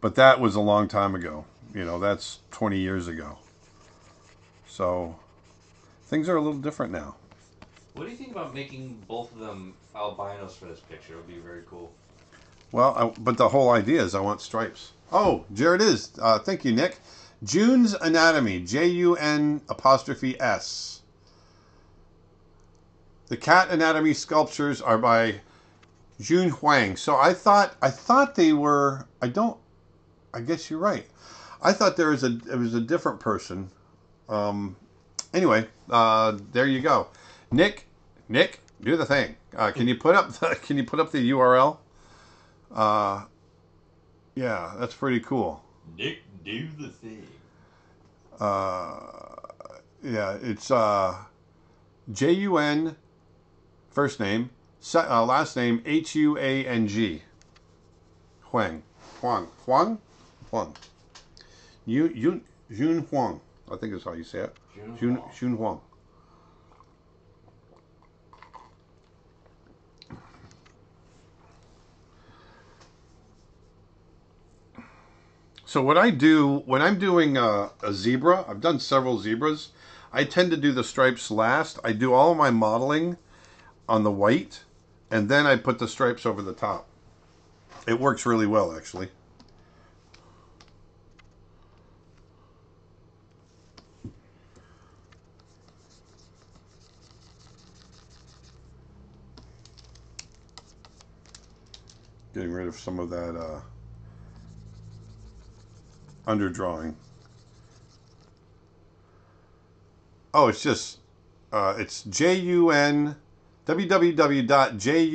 But that was a long time ago. You know, that's 20 years ago. So things are a little different now. What do you think about making both of them albinos for this picture? It would be very cool. Well, I, but the whole idea is I want stripes. Oh, Jared is. Uh, thank you, Nick. Jun's Anatomy. J U N apostrophe S. The cat anatomy sculptures are by Jun Huang. So I thought I thought they were. I don't. I guess you're right. I thought there was a it was a different person. Um, anyway, uh, there you go. Nick, Nick, do the thing. Uh, can you put up the Can you put up the URL? Uh, yeah, that's pretty cool. Nick, do the thing. Uh, yeah, it's uh, J U N, first name, se- uh, last name H U A N G. Huang, Huang, Huang, Huang. Yun Yun Jun Huang. I think is how you say it. Jun Huang. Jun Huang. So what I do when I'm doing a, a zebra, I've done several zebras. I tend to do the stripes last. I do all of my modeling on the white, and then I put the stripes over the top. It works really well, actually. Getting rid of some of that uh, underdrawing. Oh, it's just uh, it's J U N www.jun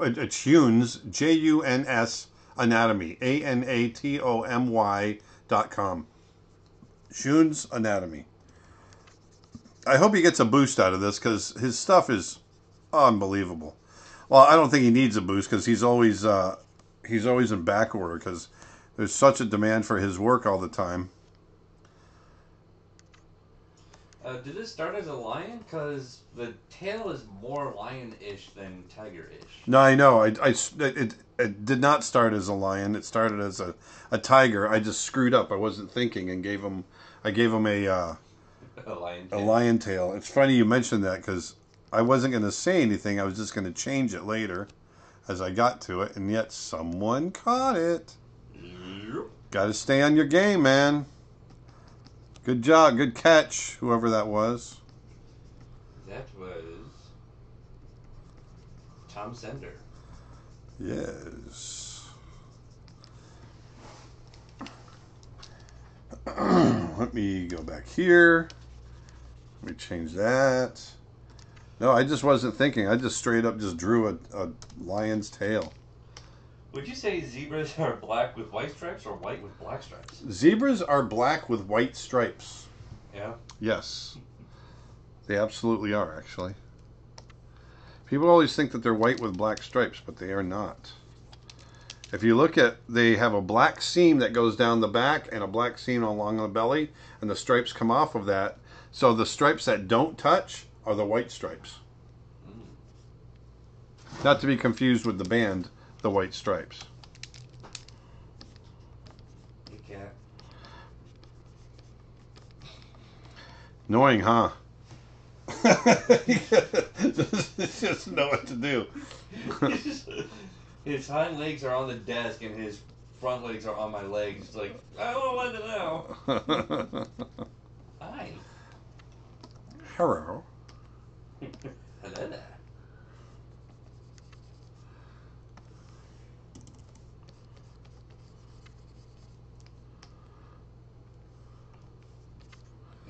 it's Hunes J U N S Anatomy A N A T O M Y dot com. Hunes Anatomy. I hope he gets a boost out of this because his stuff is unbelievable. Well, I don't think he needs a boost because he's always uh, he's always in back order because there's such a demand for his work all the time. Uh, did it start as a lion? Because the tail is more lion-ish than tiger-ish. No, I know. I, I it, it did not start as a lion. It started as a, a tiger. I just screwed up. I wasn't thinking and gave him I gave him a uh, a lion a lion tail. It's funny you mentioned that because I wasn't going to say anything. I was just going to change it later as I got to it, and yet someone caught it. Yep. Got to stay on your game, man. Good job, good catch, whoever that was. That was Tom Sender. Yes. Let me go back here. Let me change that. No, I just wasn't thinking. I just straight up just drew a, a lion's tail. Would you say zebras are black with white stripes or white with black stripes? Zebras are black with white stripes. Yeah. Yes. They absolutely are, actually. People always think that they're white with black stripes, but they are not. If you look at, they have a black seam that goes down the back and a black seam along the belly, and the stripes come off of that. So the stripes that don't touch are the white stripes. Not to be confused with the band, the White Stripes. You can't. Annoying, huh? just know what to do. his hind legs are on the desk and his front legs are on my legs. It's like, I don't want to know. Hi. Hello. Hello there.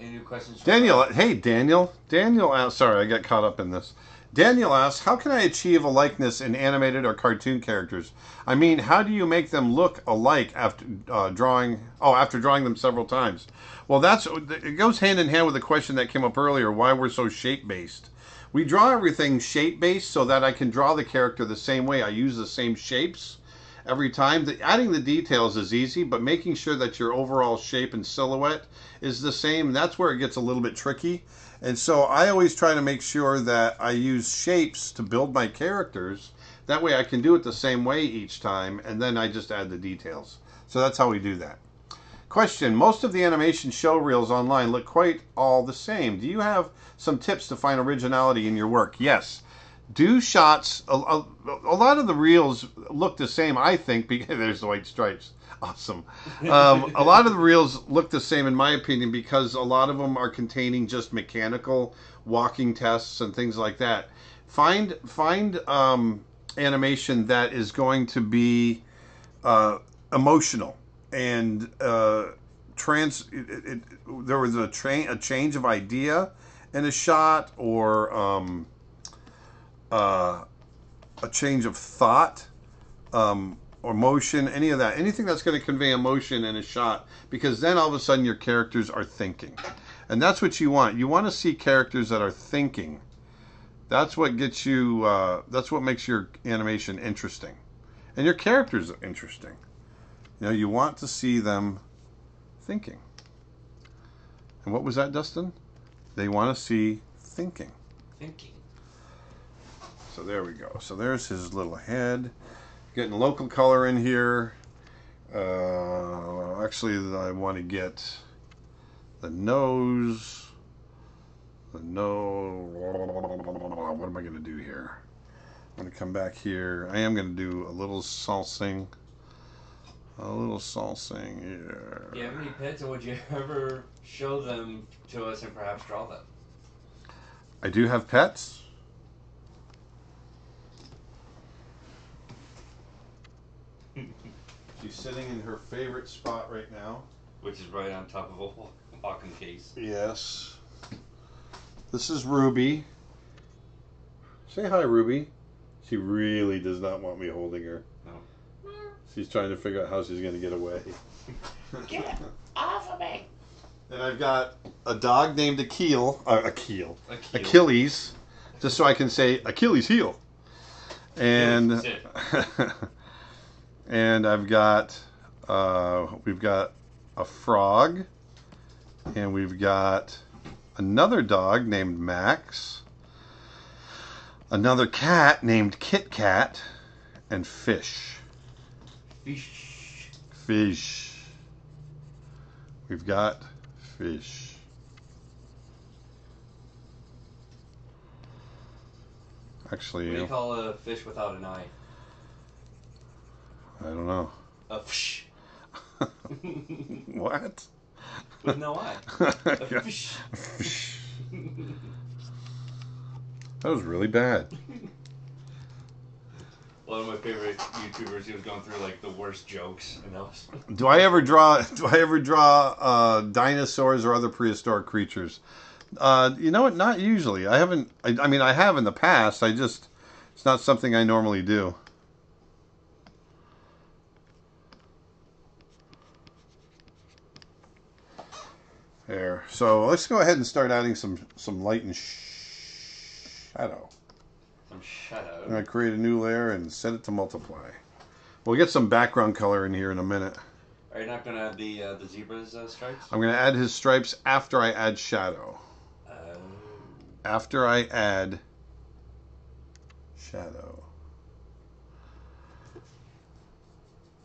Any new questions? Daniel, hey Daniel. Daniel asks, sorry, I got caught up in this. Daniel asks, how can I achieve a likeness in animated or cartoon characters? I mean, how do you make them look alike after uh, drawing? Oh, after drawing them several times. Well, that's it goes hand in hand with the question that came up earlier: why we're so shape based. We draw everything shape based so that I can draw the character the same way. I use the same shapes every time. The, adding the details is easy, but making sure that your overall shape and silhouette is the same, that's where it gets a little bit tricky. And so I always try to make sure that I use shapes to build my characters. That way I can do it the same way each time, and then I just add the details. So that's how we do that. Question Most of the animation show reels online look quite all the same. Do you have some tips to find originality in your work? Yes do shots. A, a, a, lot of the reels look the same, I think, because there's the white stripes. Awesome. Um, a lot of the reels look the same, in my opinion, because a lot of them are containing just mechanical walking tests and things like that. Find find um, animation that is going to be uh, emotional and uh, trans. It, it, there was a train a change of idea in a shot or. Um, uh, a change of thought um, or motion, any of that, anything that's going to convey emotion in a shot, because then all of a sudden your characters are thinking, and that's what you want. You want to see characters that are thinking. That's what gets you. Uh, that's what makes your animation interesting, and your characters interesting. You know, you want to see them thinking. And what was that, Dustin? They want to see thinking. Thinking. So there we go. So there's his little head. Getting local color in here. Uh, actually, I want to get the nose. The nose. What am I going to do here? I'm going to come back here. I am going to do a little salsing. A little salsing here. Do you have any pets, and would you ever show them to us and perhaps draw them? I do have pets. She's sitting in her favorite spot right now. Which is right on top of a walking case. Yes. This is Ruby. Say hi, Ruby. She really does not want me holding her. No. She's trying to figure out how she's going to get away. Get off of me! And I've got a dog named Akil. Uh, Akil. Akil. Achilles. Just so I can say Achilles heel. And and I've got uh, we've got a frog, and we've got another dog named Max, another cat named Kit Kat, and fish. Fish. Fish. We've got fish. Actually, What do you call a fish without an eye? I don't know. A fish. what? With no eye. A fish. That was really bad. One of my favorite YouTubers, he was going through like the worst jokes, and that was Do I ever draw? Do I ever draw uh, dinosaurs or other prehistoric creatures? Uh, you know what? Not usually. I haven't. I, I mean, I have in the past. I just it's not something I normally do. There. So let's go ahead and start adding some some light and shadow. Shadow. I'm going to create a new layer and set it to multiply. We'll get some background color in here in a minute. Are you not gonna add the uh, the zebra's uh, stripes? I'm going to add his stripes after I add shadow. Oh. After I add shadow.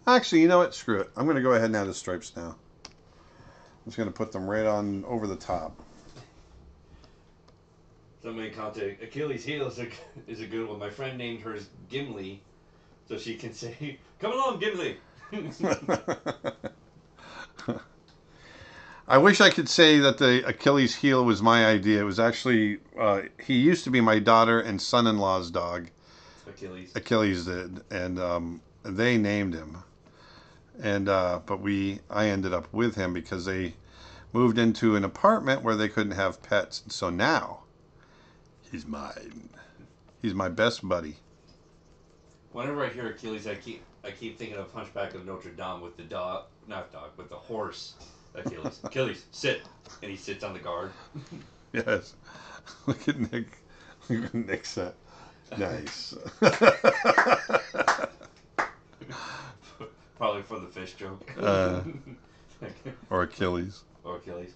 Actually, you know what? Screw it. I'm going to go ahead and add the stripes now. I'm just going to put them right on over the top. Somebody contact Achilles' heel is a is a good one. My friend named hers Gimli, so she can say, "Come along, Gimli." I wish I could say that the Achilles heel was my idea. It was actually uh, he used to be my daughter and son-in-law's dog. Achilles. Achilles did, and um, they named him. And uh, but we, I ended up with him because they moved into an apartment where they couldn't have pets. So now, he's mine. He's my best buddy. Whenever I hear Achilles, I keep I keep thinking of Hunchback of Notre Dame with the dog, not dog, with the horse. Achilles. Achilles, sit, and he sits on the guard. Yes. Look at Nick. Look at Nick set. Nice. Probably for the fish joke. Uh. or Achilles. or Achilles.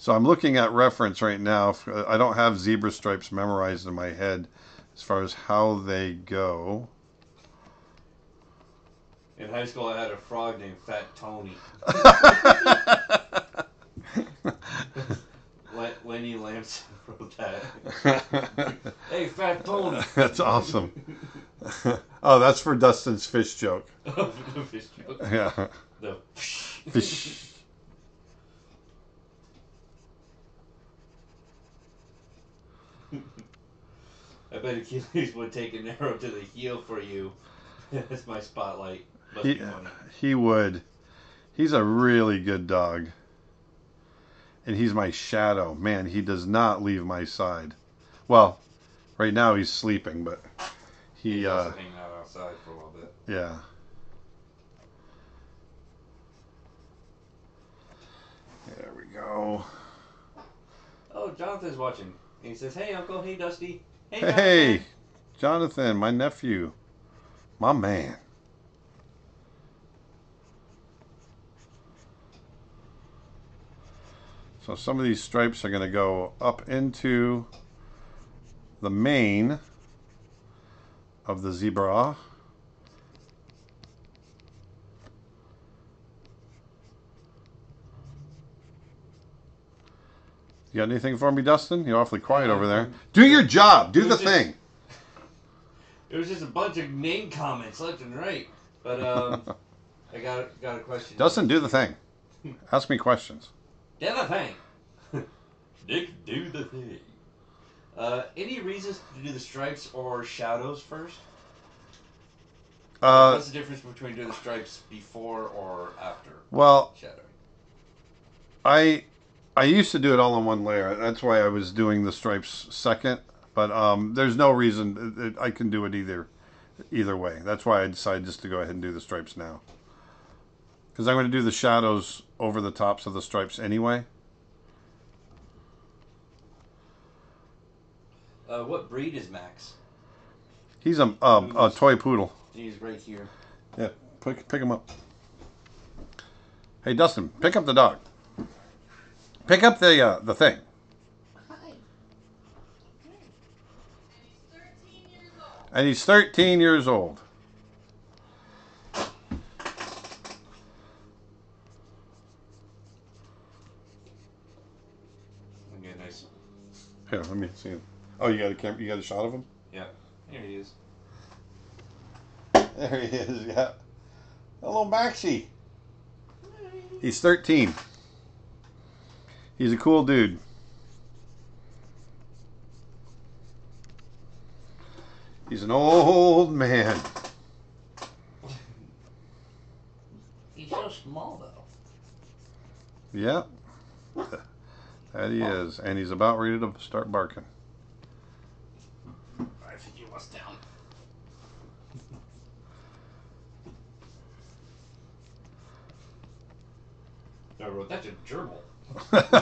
So I'm looking at reference right now. I don't have zebra stripes memorized in my head as far as how they go. In high school, I had a frog named Fat Tony. Le- Lenny Lamson wrote that. hey, Fat Tony. that's awesome. oh, that's for Dustin's fish joke. the fish joke. Yeah. The Fish. I bet Achilles would take an arrow to the heel for you. That's my spotlight. Must He, he would. He's a really good dog. And he's my shadow. Man, he does not leave my side. Well, right now he's sleeping, but he, He's uh, hanging out outside for a little bit. yeah. There we go. Oh, Jonathan's watching. And he says, "Hey, Uncle. Hey, Dusty. Hey, Hey, Jonathan." Jonathan, my nephew. My man. So some of these stripes are going to go up into the mane of the zebra. You got anything for me, Dustin? You're awfully quiet over there. Do your job. Do the thing. It was just a bunch of name comments left and right. But um, I got got a question. Dustin, do the thing. Ask me questions. Do the thing. Dick, do the thing. Uh, any reasons to do the stripes or shadows first? Uh, What's the difference between doing the stripes before or after well, shadowing? I I used to do it all in one layer. That's why I was doing the stripes second. But um, there's no reason it, it- I can do it either either way. That's why I decided just to go ahead and do the stripes now. Because I'm going to do the shadows over the tops of the stripes anyway. Uh, what breed is Max? He's a, a, a toy poodle. He's right here. Yeah, pick, pick him up. Hey, Dustin, pick up the dog. Pick up the uh, the thing. And he's 13 years old. Okay, nice. Here, let me see him. Oh, you got a camera? You got a shot of him? Yeah, here he is. There he is. Yeah. Hello, Maxie. He's 13. He's a cool dude. He's an old man. He's so small though. Yep. That he is. And he's about ready to start barking. I think he was down. I wrote that's a gerbil. That's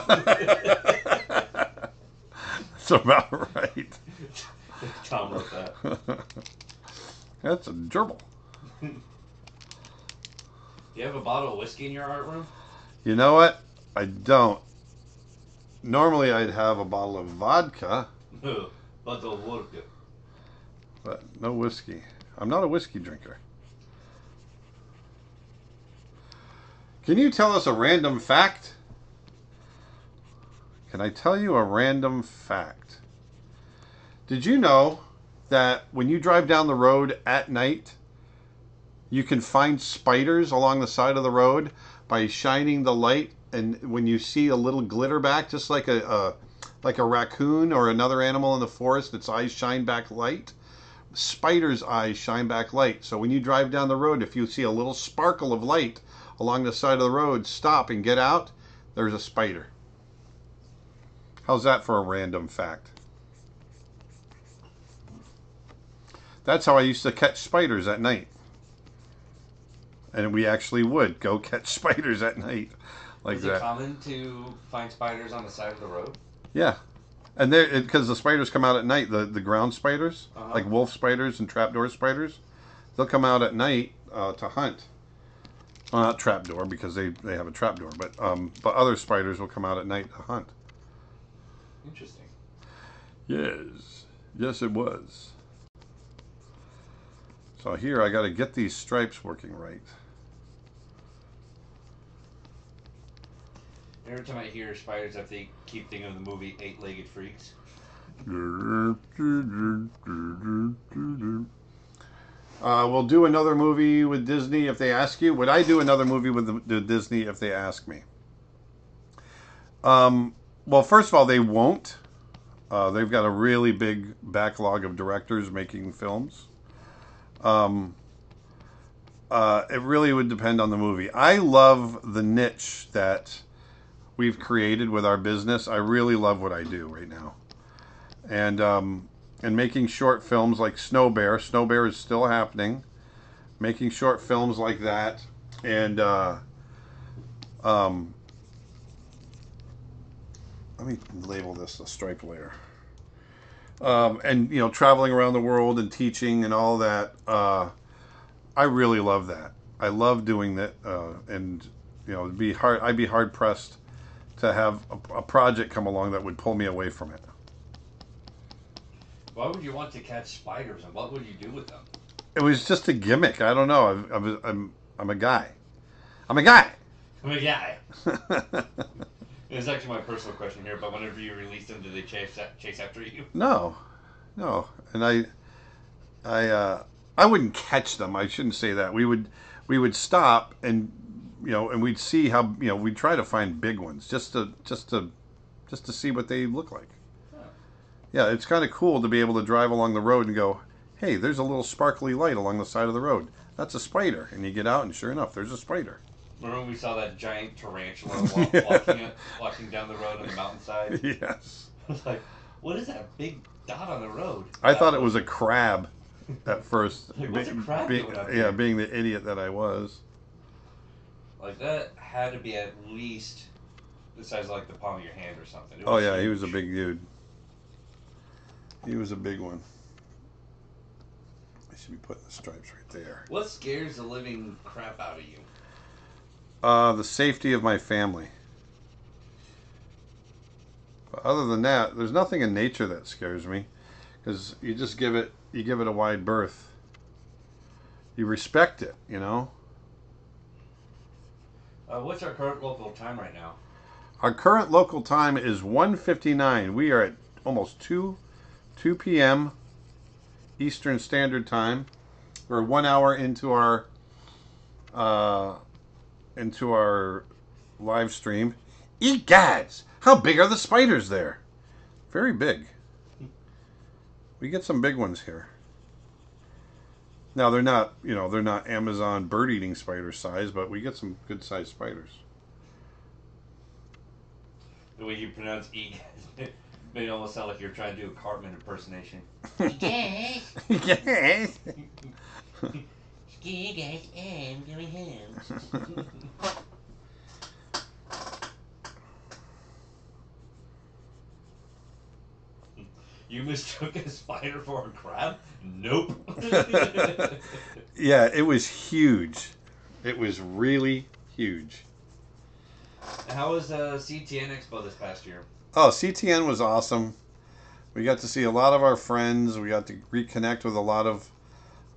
about right. Tom wrote that. That's a gerbil. Do you have a bottle of whiskey in your art room? You know what? I don't. Normally, I'd have a bottle of vodka, Bottle of vodka. but no whiskey. I'm not a whiskey drinker. Can you tell us a random fact? Can I tell you a random fact? Did you know that when you drive down the road at night, you can find spiders along the side of the road by shining the light? And when you see a little glitter back just like a, a like a raccoon or another animal in the forest its eyes shine back light spiders eyes shine back light. So when you drive down the road if you see a little sparkle of light along the side of the road stop and get out there's a spider how's that for a random fact? That's how i used to catch spiders at night. And we actually would go catch spiders at night like Is that. it common to find spiders on the side of the road? yeah. And they because the spiders come out at night the the ground spiders Uh-huh. like wolf spiders and trapdoor spiders they'll come out at night uh, to hunt. Well not trapdoor because they they have a trapdoor but um but other spiders will come out at night to hunt Interesting. yes yes it was so here i got to get these stripes working right Every time I hear spiders, I think keep thinking of the movie Eight Legged Freaks. Uh, we'll do another movie with Disney if they ask you. Would I do another movie with the, the Disney if they ask me? Um, well, first of all, they won't. Uh, they've got a really big backlog of directors making films. Um, uh, it really would depend on the movie. I love the niche that we've created with our business. I really love what I do right now, and um, and making short films like Snow Bear. Snow Bear is still happening. Making short films like that, and uh, um, let me label this a stripe layer. Um, and you know, traveling around the world and teaching and all that. Uh, I really love that. I love doing that, uh, and you know, it'd be hard. I'd be hard pressed to have a, a project come along that would pull me away from it. Why would you want to catch spiders, and what would you do with them? It was just a gimmick. I don't know. I'm, I'm, I'm, I'm a guy. I'm a guy. I'm a guy. It's actually my personal question here, but whenever you release them, do they chase chase after you? no, no. And I, I, uh, I wouldn't catch them. I shouldn't say that. We would, we would stop and, you know, and we'd see how, you know, we'd try to find big ones just to, just to, just to see what they look like. Huh. Yeah, it's kind of cool to be able to drive along the road and go, hey, there's a little sparkly light along the side of the road. That's a spider. And you get out, and sure enough, there's a spider. Remember when we saw that giant tarantula walk, walking walking down the road on the mountainside? yes. I was like, what is that big dot on the road? I thought it was a crab at first. Like, what's a crab Be- doing up yeah, here? being the idiot that I was. Like that had to be at least the size of like the palm of your hand or something. Oh yeah, he was a big dude. He was a big one. I should be putting the stripes right there. What scares the living crap out of you? Uh, the safety of my family. But other than that, there's nothing in nature that scares me, because you just give it you give it a wide berth. You respect it, you know. Uh, what's our current local time right now? Our current local time is 1:59. We are at almost 2 2 p.m. Eastern Standard Time. We're 1 hour into our uh into our live stream. Egads! How big are the spiders there? Very big. We get some big ones here. Now they're not, you know, they're not Amazon bird-eating spider size, but we get some good-sized spiders. The way you pronounce E made it almost sound like you're trying to do a Cartman impersonation. Yes, yes. screw you guys, I'm going home. You mistook a spider for a crab? Nope. Yeah, it was huge. It was really huge. How was uh, CTN Expo this past year? Oh, CTN was awesome. We got to see a lot of our friends. We got to reconnect with a lot of,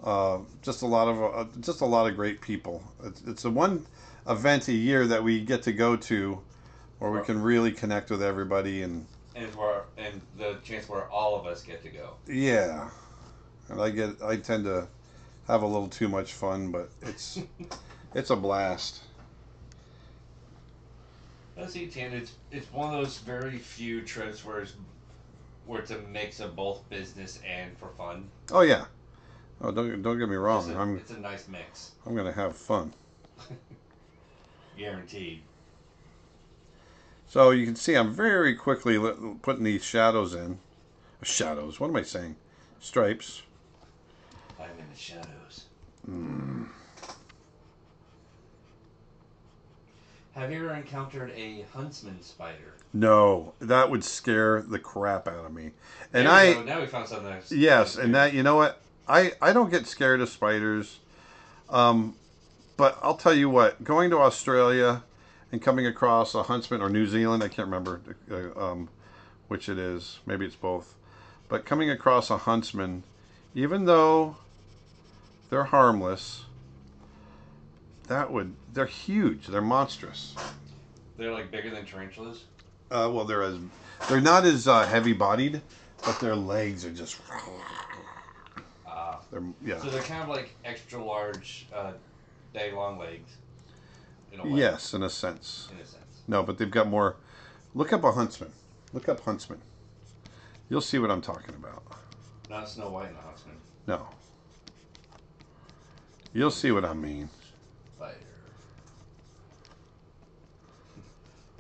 uh, just a lot of, uh, just a lot of great people. It's, it's the one event a year that we get to go to, where we can really connect with everybody and And for and the chance where all of us get to go. yeah. And I get, I tend to have a little too much fun, but it's, it's a blast. Uh, CTN, it's it's one of those very few trips where it's where it's a mix of both business and for fun. Oh yeah. Oh, don't don't get me It's wrong. a, I'm it's a nice mix, I'm gonna have fun. guaranteed. So you can see I'm very quickly putting these shadows in. Shadows. What am I saying? Stripes. I'm in the shadows. Mm. Have you ever encountered a huntsman spider? No, that would scare the crap out of me. And I go. now we found something. Yes, and that you know what? I I don't get scared of spiders. Um, but I'll tell you what. Going to Australia and coming across a huntsman or New Zealand, I can't remember uh, um, which it is. Maybe it's both. But coming across a huntsman, even though they're harmless, that would they're huge. They're monstrous. They're like bigger than tarantulas. Uh, well, they're as they're not as uh, heavy bodied, but their legs are just they're yeah. so they're kind of like extra large, uh, daddy long legs. In a way, Yes, in a sense. In a sense. No, but they've got more. Look up a huntsman. Look up huntsman. You'll see what I'm talking about. Not Snow White and the Huntsman. No. You'll see what I mean. Spider.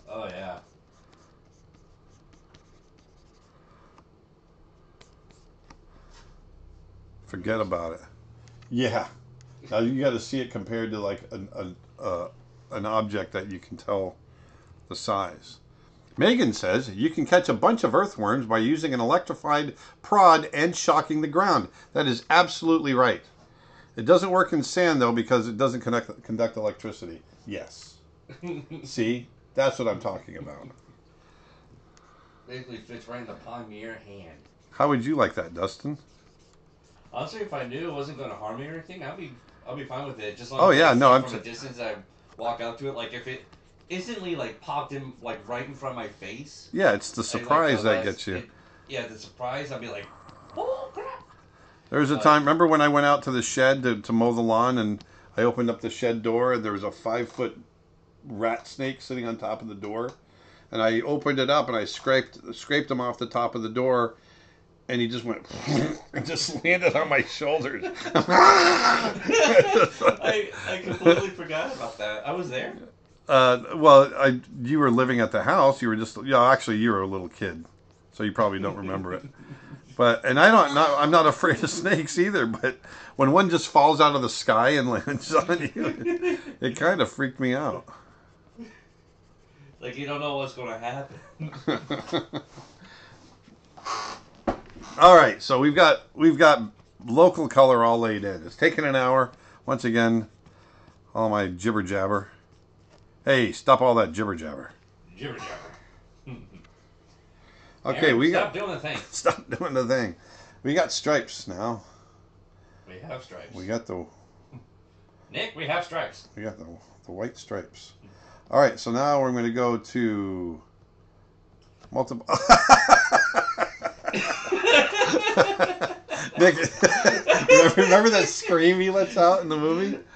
oh yeah. Forget about it. Yeah. Now you got to see it compared to like an an, uh, an object that you can tell the size. Megan says you can catch a bunch of earthworms by using an electrified prod and shocking the ground. That is absolutely right. It doesn't work in sand though because it doesn't connect, conduct electricity. Yes. See, that's what I'm talking about. Basically fits right in the palm of your hand. How would you like that, Dustin? Honestly, if I knew it wasn't going to harm me or anything, I'd be I'll be fine with it. Just long Oh, yeah, no, I'm from a t- distance. I walk out to it. Like if it instantly like popped in like right in front of my face. Yeah, it's the I'd like, surprise oh, that gets you. it- yeah, the surprise. I'd be like, oh crap. There was a Uh, time. Remember when I went out to the shed to, to mow the lawn, and I opened up the shed door, and there was a five foot rat snake sitting on top of the door, and I opened it up and I scraped scraped him off the top of the door, and he just went and just landed on my shoulders. I, I completely forgot about that. I was there. uh, well, I you were living at the house. You were just yeah. Actually, you were a little kid, so you probably don't remember it. But and I don't not I'm not afraid of snakes either. But when one just falls out of the sky and lands on you, it kind of freaked me out. Like you don't know what's going to happen. All right, so we've got we've got local color all laid in. It's taken an hour. Once again, all my jibber jabber. Hey, stop all that jibber jabber. Jibber jabber. Okay, Aaron, we stop got doing the thing. stop doing the thing. We got stripes now. We have stripes. We got the Nick, we have stripes. We got the, the white stripes. All right, so now we're going to go to multiple. Nick, remember, remember that scream he lets out in the movie?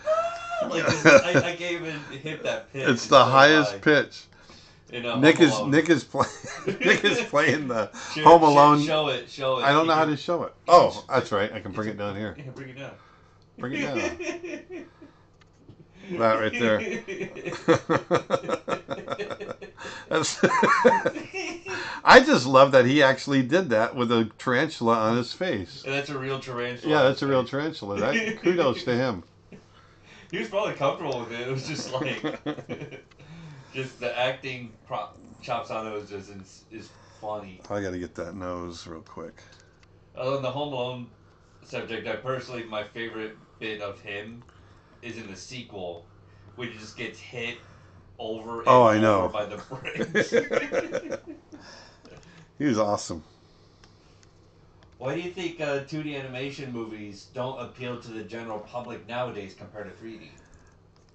Like this, I, I gave hit that pitch. It's the so highest high. pitch. Nick is Nick is playing. Nick is playing the Home Alone. Show it. Show it. I don't know how to show it. Oh, that's right. I can bring it down here. Yeah, bring it down. Bring it down. That right there. I just love that he actually did that with a tarantula on his face. And that's a real tarantula. Yeah, that's a real tarantula. That, kudos to him. He was probably comfortable with it. It was just like, just the acting prop chops on it was just is, is funny. I got to get that nose real quick. On the Home Alone subject, I personally my favorite bit of him is in the sequel, which just gets hit over and Oh, I over know. by the bricks. He was awesome. Why do you think uh, 2D animation movies don't appeal to the general public nowadays compared to 3D?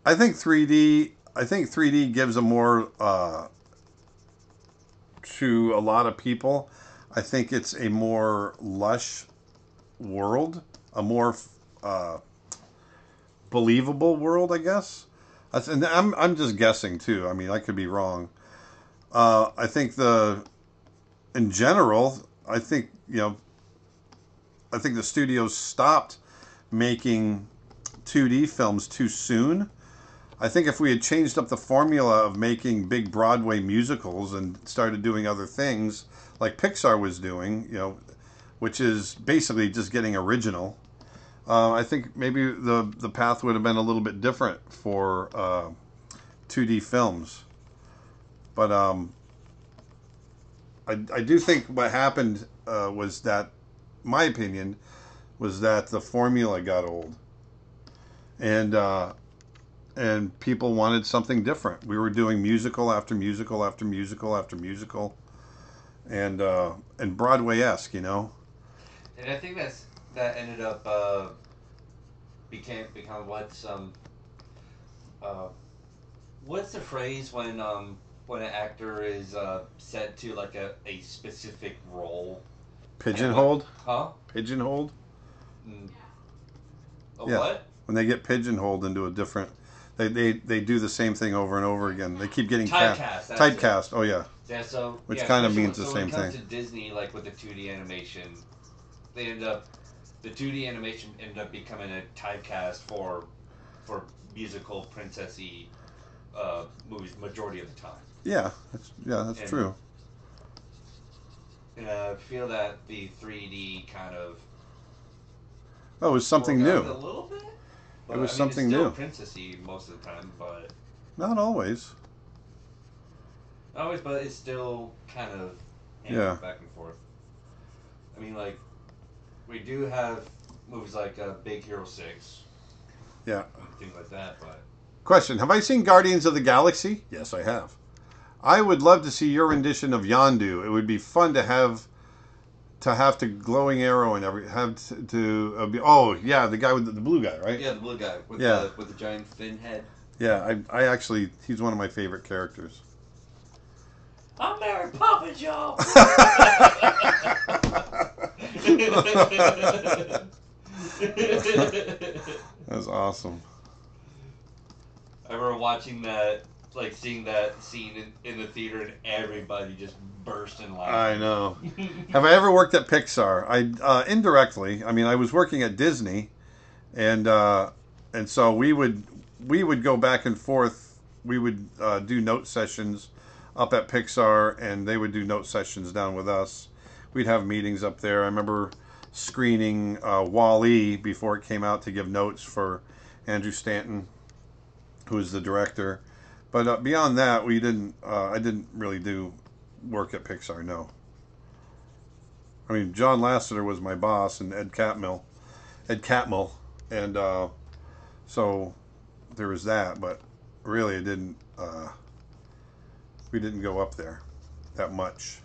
I think 3D. I think 3D gives a more uh, to a lot of people. I think it's a more lush world, a more uh, believable world. I guess. And I'm I'm just guessing too. I mean, I could be wrong. Uh, I think the in general, I think you know, I think the studios stopped making 2D films too soon. I think if we had changed up the formula of making big Broadway musicals and started doing other things like Pixar was doing, you know, which is basically just getting original, uh, I think maybe the the path would have been a little bit different for uh, 2D films. But um, I, I do think what happened uh, was that, my opinion, was that the formula got old, and uh, and people wanted something different. We were doing musical after musical after musical after musical, and uh, and Broadway esque, you know. And I think that's that ended up uh, became become what's um uh what's the phrase when um when an actor is uh set to like a, a specific role? Pigeonholed, Huh? pigeonholed. Mm. A Yeah. what? When they get pigeonholed into a different, they they, they do the same thing over and over again. They keep getting ca- Typecast. it. typecast. Oh yeah, Yeah, so Which yeah, kinda especially means the so same when it comes thing. to Disney, like with the 2D animation, they end up the 2D animation ended up becoming a typecast for for musical princessy uh, movies majority of the time. yeah, that's yeah, that's And- true. And I feel that the 3D kind of Oh, it was something new. a little bit. But, was I mean, something new. princessy most of the time, but Not always. always, but it's still kind of Yeah. back and forth. I mean, like we do have movies like uh, Big Hero Six, Yeah. things like that, but Question: Have I seen Guardians of the Galaxy? Yes, I have. I would love to see your rendition of Yondu. It would be fun to have to have to glowing arrow and every have to, to uh, be. Oh yeah, the guy with the, the blue guy, right? yeah, the blue guy with Yeah. the with the giant fin head. Yeah, I, I actually he's one of my favorite characters. I'm Mary Papa Joe. That's awesome. I remember watching that, like seeing that scene in, in the theater, and everybody just burst in laughter. I know. Have I ever worked at Pixar? I uh, indirectly. I mean, I was working at Disney, and uh, and so we would we would go back and forth. We would uh, do note sessions up at Pixar, and they would do note sessions down with us. We'd have meetings up there. I remember screening uh, Wall-E before it came out to give notes for Andrew Stanton, who was the director. But uh, beyond that, we didn't. Uh, I didn't really do work at Pixar. No. I mean, John Lasseter was my boss, and Ed Catmull, Ed Catmull, and uh, so there was that. But really, it didn't. Uh, we didn't go up there that much.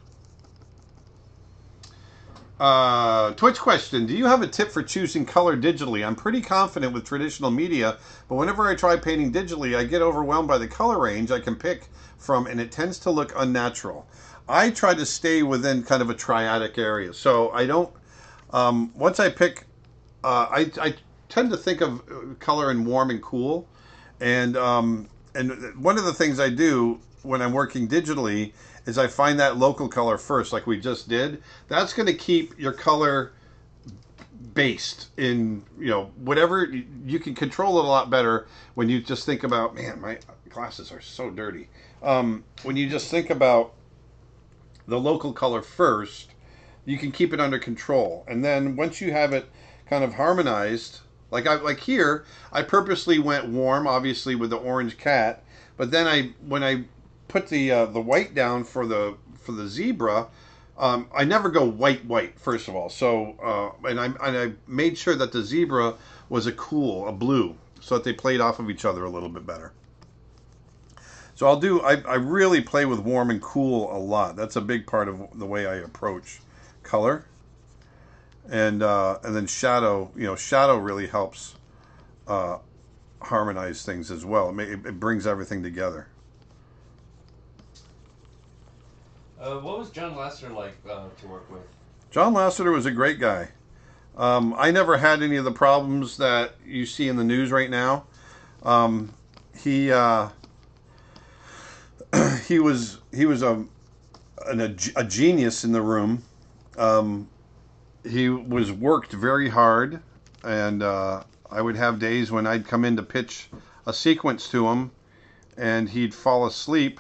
Uh, Twitch question: Do you have a tip for choosing color digitally? I'm pretty confident with traditional media, but whenever I try painting digitally, I get overwhelmed by the color range I can pick from, and it tends to look unnatural. I try to stay within kind of a triadic area, so I don't. Um, once I pick, uh, I, I tend to think of uh, color in warm and cool, and um, and one of the things I do when I'm working digitally is I find that local color first, like we just did. That's going to keep your color based in you know whatever you, you can control it a lot better when you just think about man my glasses are so dirty um, when you just think about the local color first you can keep it under control and then once you have it kind of harmonized like I like here I purposely went warm obviously with the orange cat but then I when I put the uh, the white down for the for the zebra Um, I never go white white first of all. So uh, and I and I made sure that the zebra was a cool, a blue, so that they played off of each other a little bit better. So I'll do. I, I really play with warm and cool a lot. That's a big part of the way I approach color. And uh, and then shadow. You know, shadow really helps uh, harmonize things as well. It, ma- it brings everything together. Uh, what was John Lasseter like uh, to work with? John Lasseter was a great guy. Um, I never had any of the problems that you see in the news right now. Um, he uh, he was he was a an, a, genius in the room. Um, he was worked very hard, and uh, I would have days when I'd come in to pitch a sequence to him, and he'd fall asleep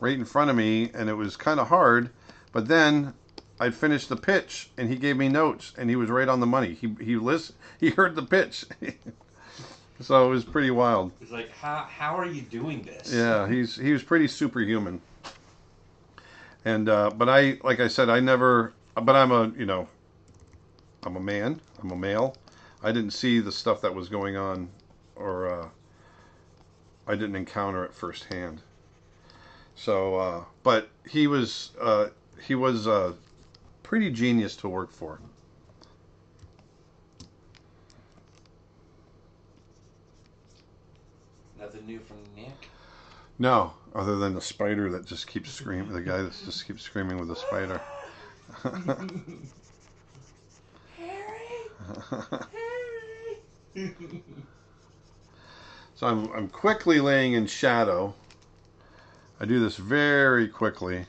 right in front of me, and it was kind of hard. But then I'd finish the pitch, and he gave me notes, and he was right on the money. He he list, he heard the pitch, so it was pretty wild. It's like, how how are you doing this? Yeah, he's he was pretty superhuman. And uh, but I like I said I never but I'm a you know I'm a man I'm a male I didn't see the stuff that was going on or uh, I didn't encounter it firsthand. So uh, but he was uh, he was a pretty genius to work for. Nothing new from Nick. No, other than the spider that just keeps screaming. The guy that just keeps screaming with the spider. so I'm, I'm quickly laying in shadow. I do this very quickly.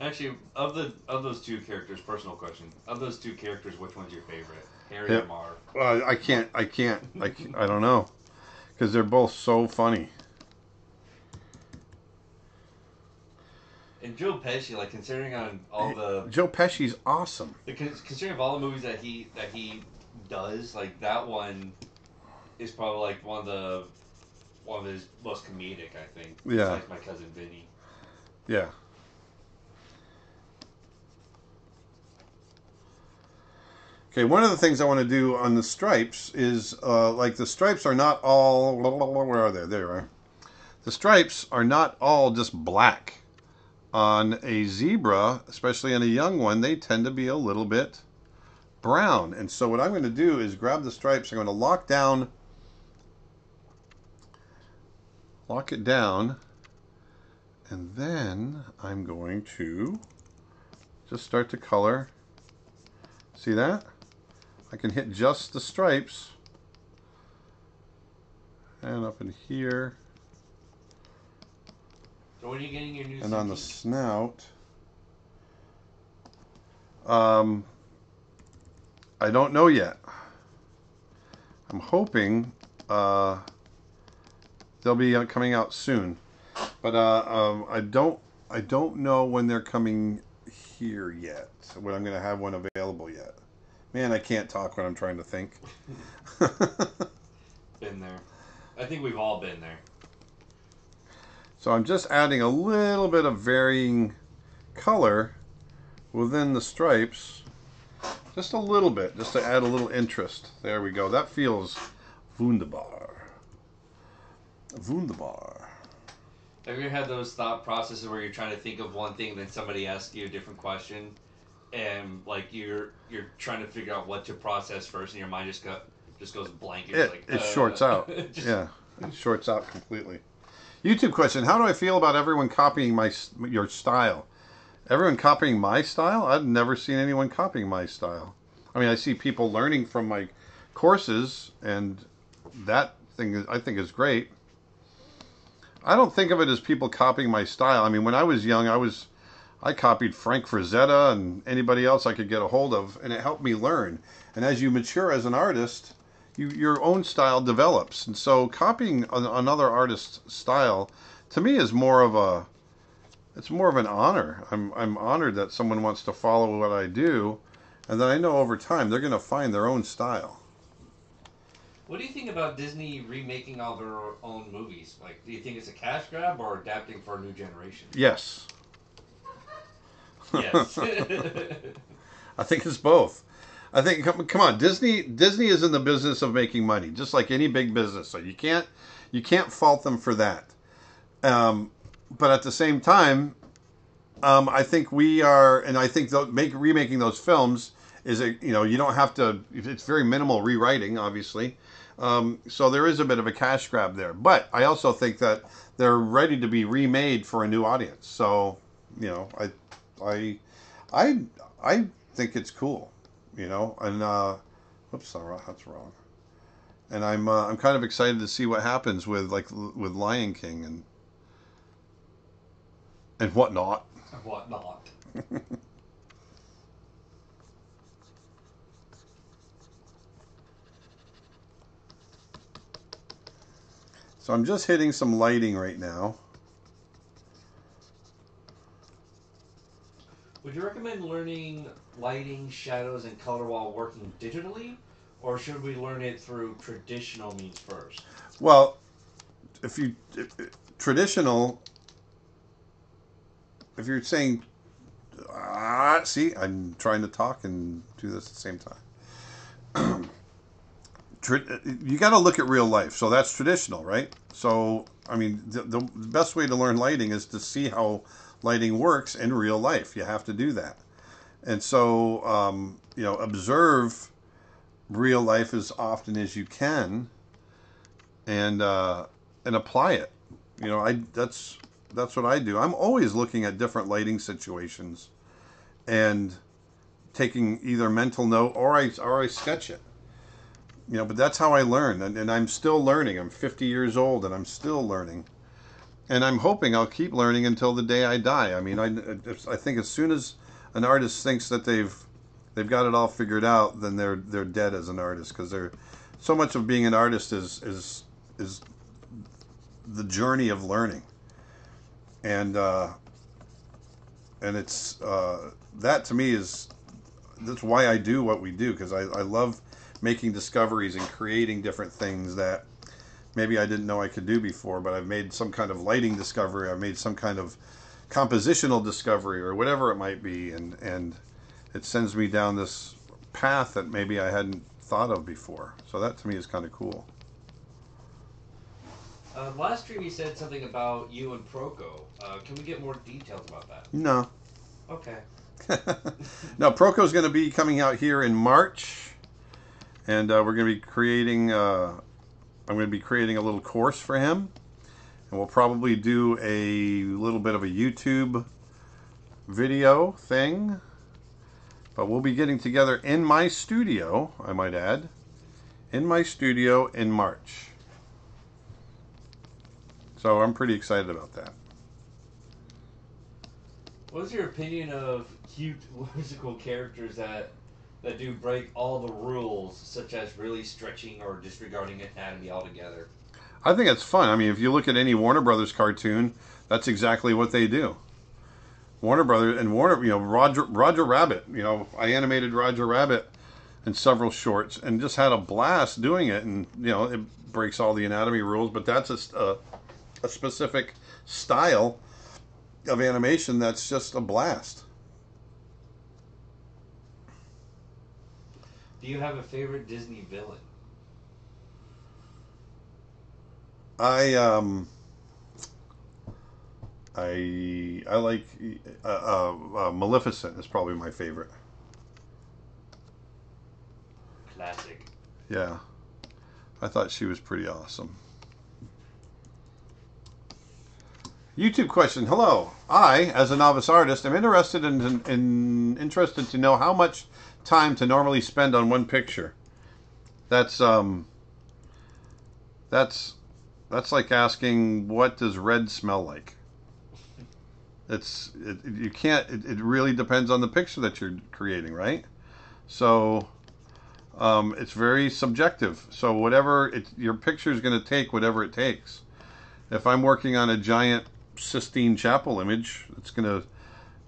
Actually, of the of those two characters, personal question: of those two characters, which one's your favorite, Harry Yep. or Marv? Well, I can't. I can't. I, can't- I don't know, because they're both so funny. And Joe Pesci, like considering on all the, Joe Pesci's awesome. the considering of all the movies that he that he does, like that one is probably like one of the one of his most comedic, I think. Yeah. Like my cousin Vinny. Yeah. Okay, one of the things I want to do on the stripes is uh, like the stripes are not all. Where are they? There you are. The stripes are not all just black. On a zebra, especially on a young one, they tend to be a little bit brown. And so what I'm going to do is grab the stripes. I'm going to lock down, lock it down, and then I'm going to just start to color. See that? I can hit just the stripes. And up in here. So when are you getting your new? And on the snout. Um, I don't know yet. I'm hoping uh, they'll be uh, coming out soon, but uh, um, I don't. I don't know when they're coming here yet. When I'm going to have one available yet. Man, I can't talk when I'm trying to think. been there. I think we've all been there. So I'm just adding a little bit of varying color within the stripes. Just a little bit, just to add a little interest. There we go. That feels wunderbar. Wunderbar. Have you ever had those thought processes where you're trying to think of one thing, then somebody asks you a different question, and like you're you're trying to figure out what to process first, and your mind just go just goes blank. It, like, it uh, shorts out. just- yeah, it shorts out completely. YouTube question: How do I feel about everyone copying my your style? Everyone copying my style? I've never seen anyone copying my style. I mean, I see people learning from my courses, and that thing I think is great. I don't think of it as people copying my style. I mean, when I was young, I was I copied Frank Frazetta and anybody else I could get a hold of, and it helped me learn. And as you mature as an artist, you, your own style develops. And so, copying an, another artist's style, to me, is more of a it's more of an honor. I'm I'm honored that someone wants to follow what I do, and then I know over time they're going to find their own style. What do you think about Disney remaking all their own movies? Like, do you think it's a cash grab or adapting for a new generation? Yes. Yes. I think it's both. I think come, come on, Disney Disney is in the business of making money, just like any big business. So you can't you can't fault them for that. Um, but at the same time, um, I think we are, and I think tho- make remaking those films is a you know you don't have to. It's very minimal rewriting, obviously. Um, so there is a bit of a cash grab there. But I also think that they're ready to be remade for a new audience. So you know, I I I I think it's cool, you know, and uh, oops, that's wrong. And I'm uh, I'm kind of excited to see what happens with like with Lion King and and whatnot. And whatnot. So I'm just hitting some lighting right now. Would you recommend learning lighting, shadows, and color while working digitally? Or should we learn it through traditional means first? Well, if you if, traditional, if you're saying, ah, see, I'm trying to talk and do this at the same time. You got to look at real life, so that's traditional, right? So, I mean, the, the best way to learn lighting is to see how lighting works in real life. You have to do that, and so um, you know, observe real life as often as you can and uh, and apply it. You know, I that's that's what I do. I'm always looking at different lighting situations and taking either mental note or I or I sketch it. You know, but that's how I learn, and, and I'm still learning. I'm 50 years old, and I'm still learning, and I'm hoping I'll keep learning until the day I die. I mean, I I think as soon as an artist thinks that they've they've got it all figured out, then they're they're dead as an artist because they're so much of being an artist is is is the journey of learning, and uh, and it's uh, that to me is that's why I do what we do because I, I love making discoveries and creating different things that maybe I didn't know I could do before, but I've made some kind of lighting discovery, I've made some kind of compositional discovery or whatever it might be, and and it sends me down this path that maybe I hadn't thought of before. So that to me is kind of cool. Uh, last stream you said something about you and Proko. Uh, can we get more details about that? No. Okay. no, Proko's going to be coming out here in March, and uh, we're going to be creating. Uh, I'm going to be creating a little course for him, and we'll probably do a little bit of a YouTube video thing. But we'll be getting together in my studio, I might add, in my studio in March. So I'm pretty excited about that. What was your opinion of cute whimsical characters that that do break all the rules, such as really stretching or disregarding anatomy altogether? I think it's fun. I mean, if you look at any Warner Brothers cartoon, that's exactly what they do. Warner Brothers and Warner, you know, Roger Roger Rabbit. You know, I animated Roger Rabbit in several shorts and just had a blast doing it. And you know, it breaks all the anatomy rules, but that's a, a, a specific style of animation that's just a blast. Do you have a favorite Disney villain? I um. I I like uh, uh, uh, Maleficent is probably my favorite. Classic. Yeah, I thought she was pretty awesome. YouTube question. Hello. I, as a novice artist, am interested in, in, in interested to know how much time to normally spend on one picture. That's um. That's that's like asking what does red smell like. It's it, you can't. It, it really depends on the picture that you're creating, right? So um, it's very subjective. So whatever it, your picture is going to take, whatever it takes. If I'm working on a giant Sistine Chapel image, it's going to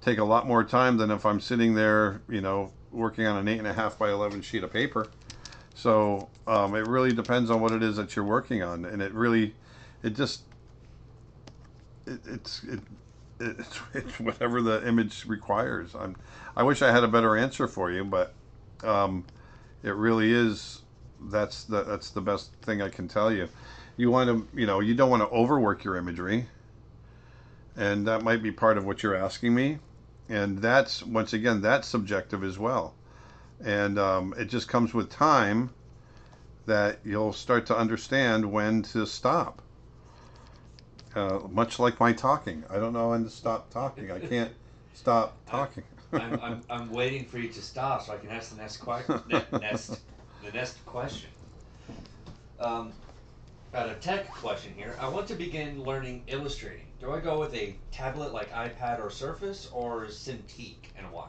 take a lot more time than if I'm sitting there, you know, working on an eight and a half by eleven sheet of paper. So Um, it really depends on what it is that you're working on, and it really, it just, it, it's it, it's, it's whatever the image requires. I'm, I wish I had a better answer for you, but um, it really is. That's the that's the best thing I can tell you. You want to, you know, you don't want to overwork your imagery, and that might be part of what you're asking me. And that's once again that's subjective as well, and um, it just comes with time that you'll start to understand when to stop. Uh, much like my talking, I don't know when to stop talking. I can't stop talking. I'm, I'm, I'm waiting for you to stop so I can ask the next question. next, the next question. Um, got a tech question here. I want to begin learning illustrating. Do I go with a tablet like iPad or Surface, or Cintiq, and why?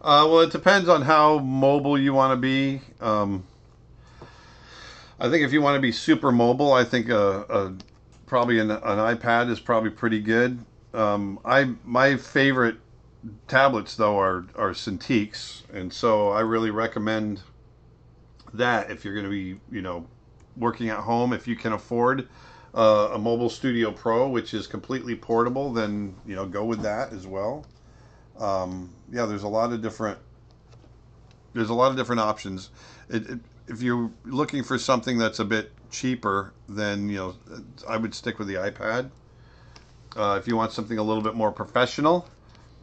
Uh, well, it depends on how mobile you want to be. Um, I think if you want to be super mobile, I think a, a probably an, an iPad is probably pretty good. Um, I my favorite tablets though are are Cintiqs, and so I really recommend that if you're going to be you know working at home, if you can afford uh, a Mobile Studio Pro, which is completely portable, then you know go with that as well. Um, yeah, there's a lot of different there's a lot of different options. It, it, if you're looking for something that's a bit cheaper, then you know I would stick with the iPad. Uh, if you want something a little bit more professional,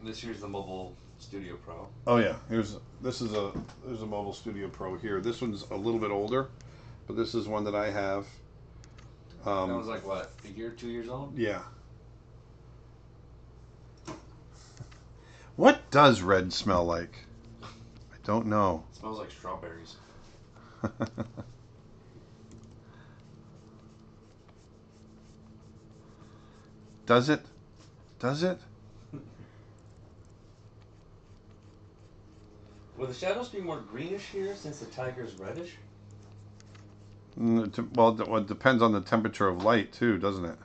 This here's the Mobile Studio Pro. oh yeah, here's this is a there's a Mobile Studio Pro here. This one's a little bit older, but this is one that I have. That was Um, like what, a year, two years old? yeah. What does red smell like? I don't know. It smells like strawberries. Does it? Does it? Will the shadows be more greenish here since the tiger's reddish? Well, it depends on the temperature of light too, doesn't it?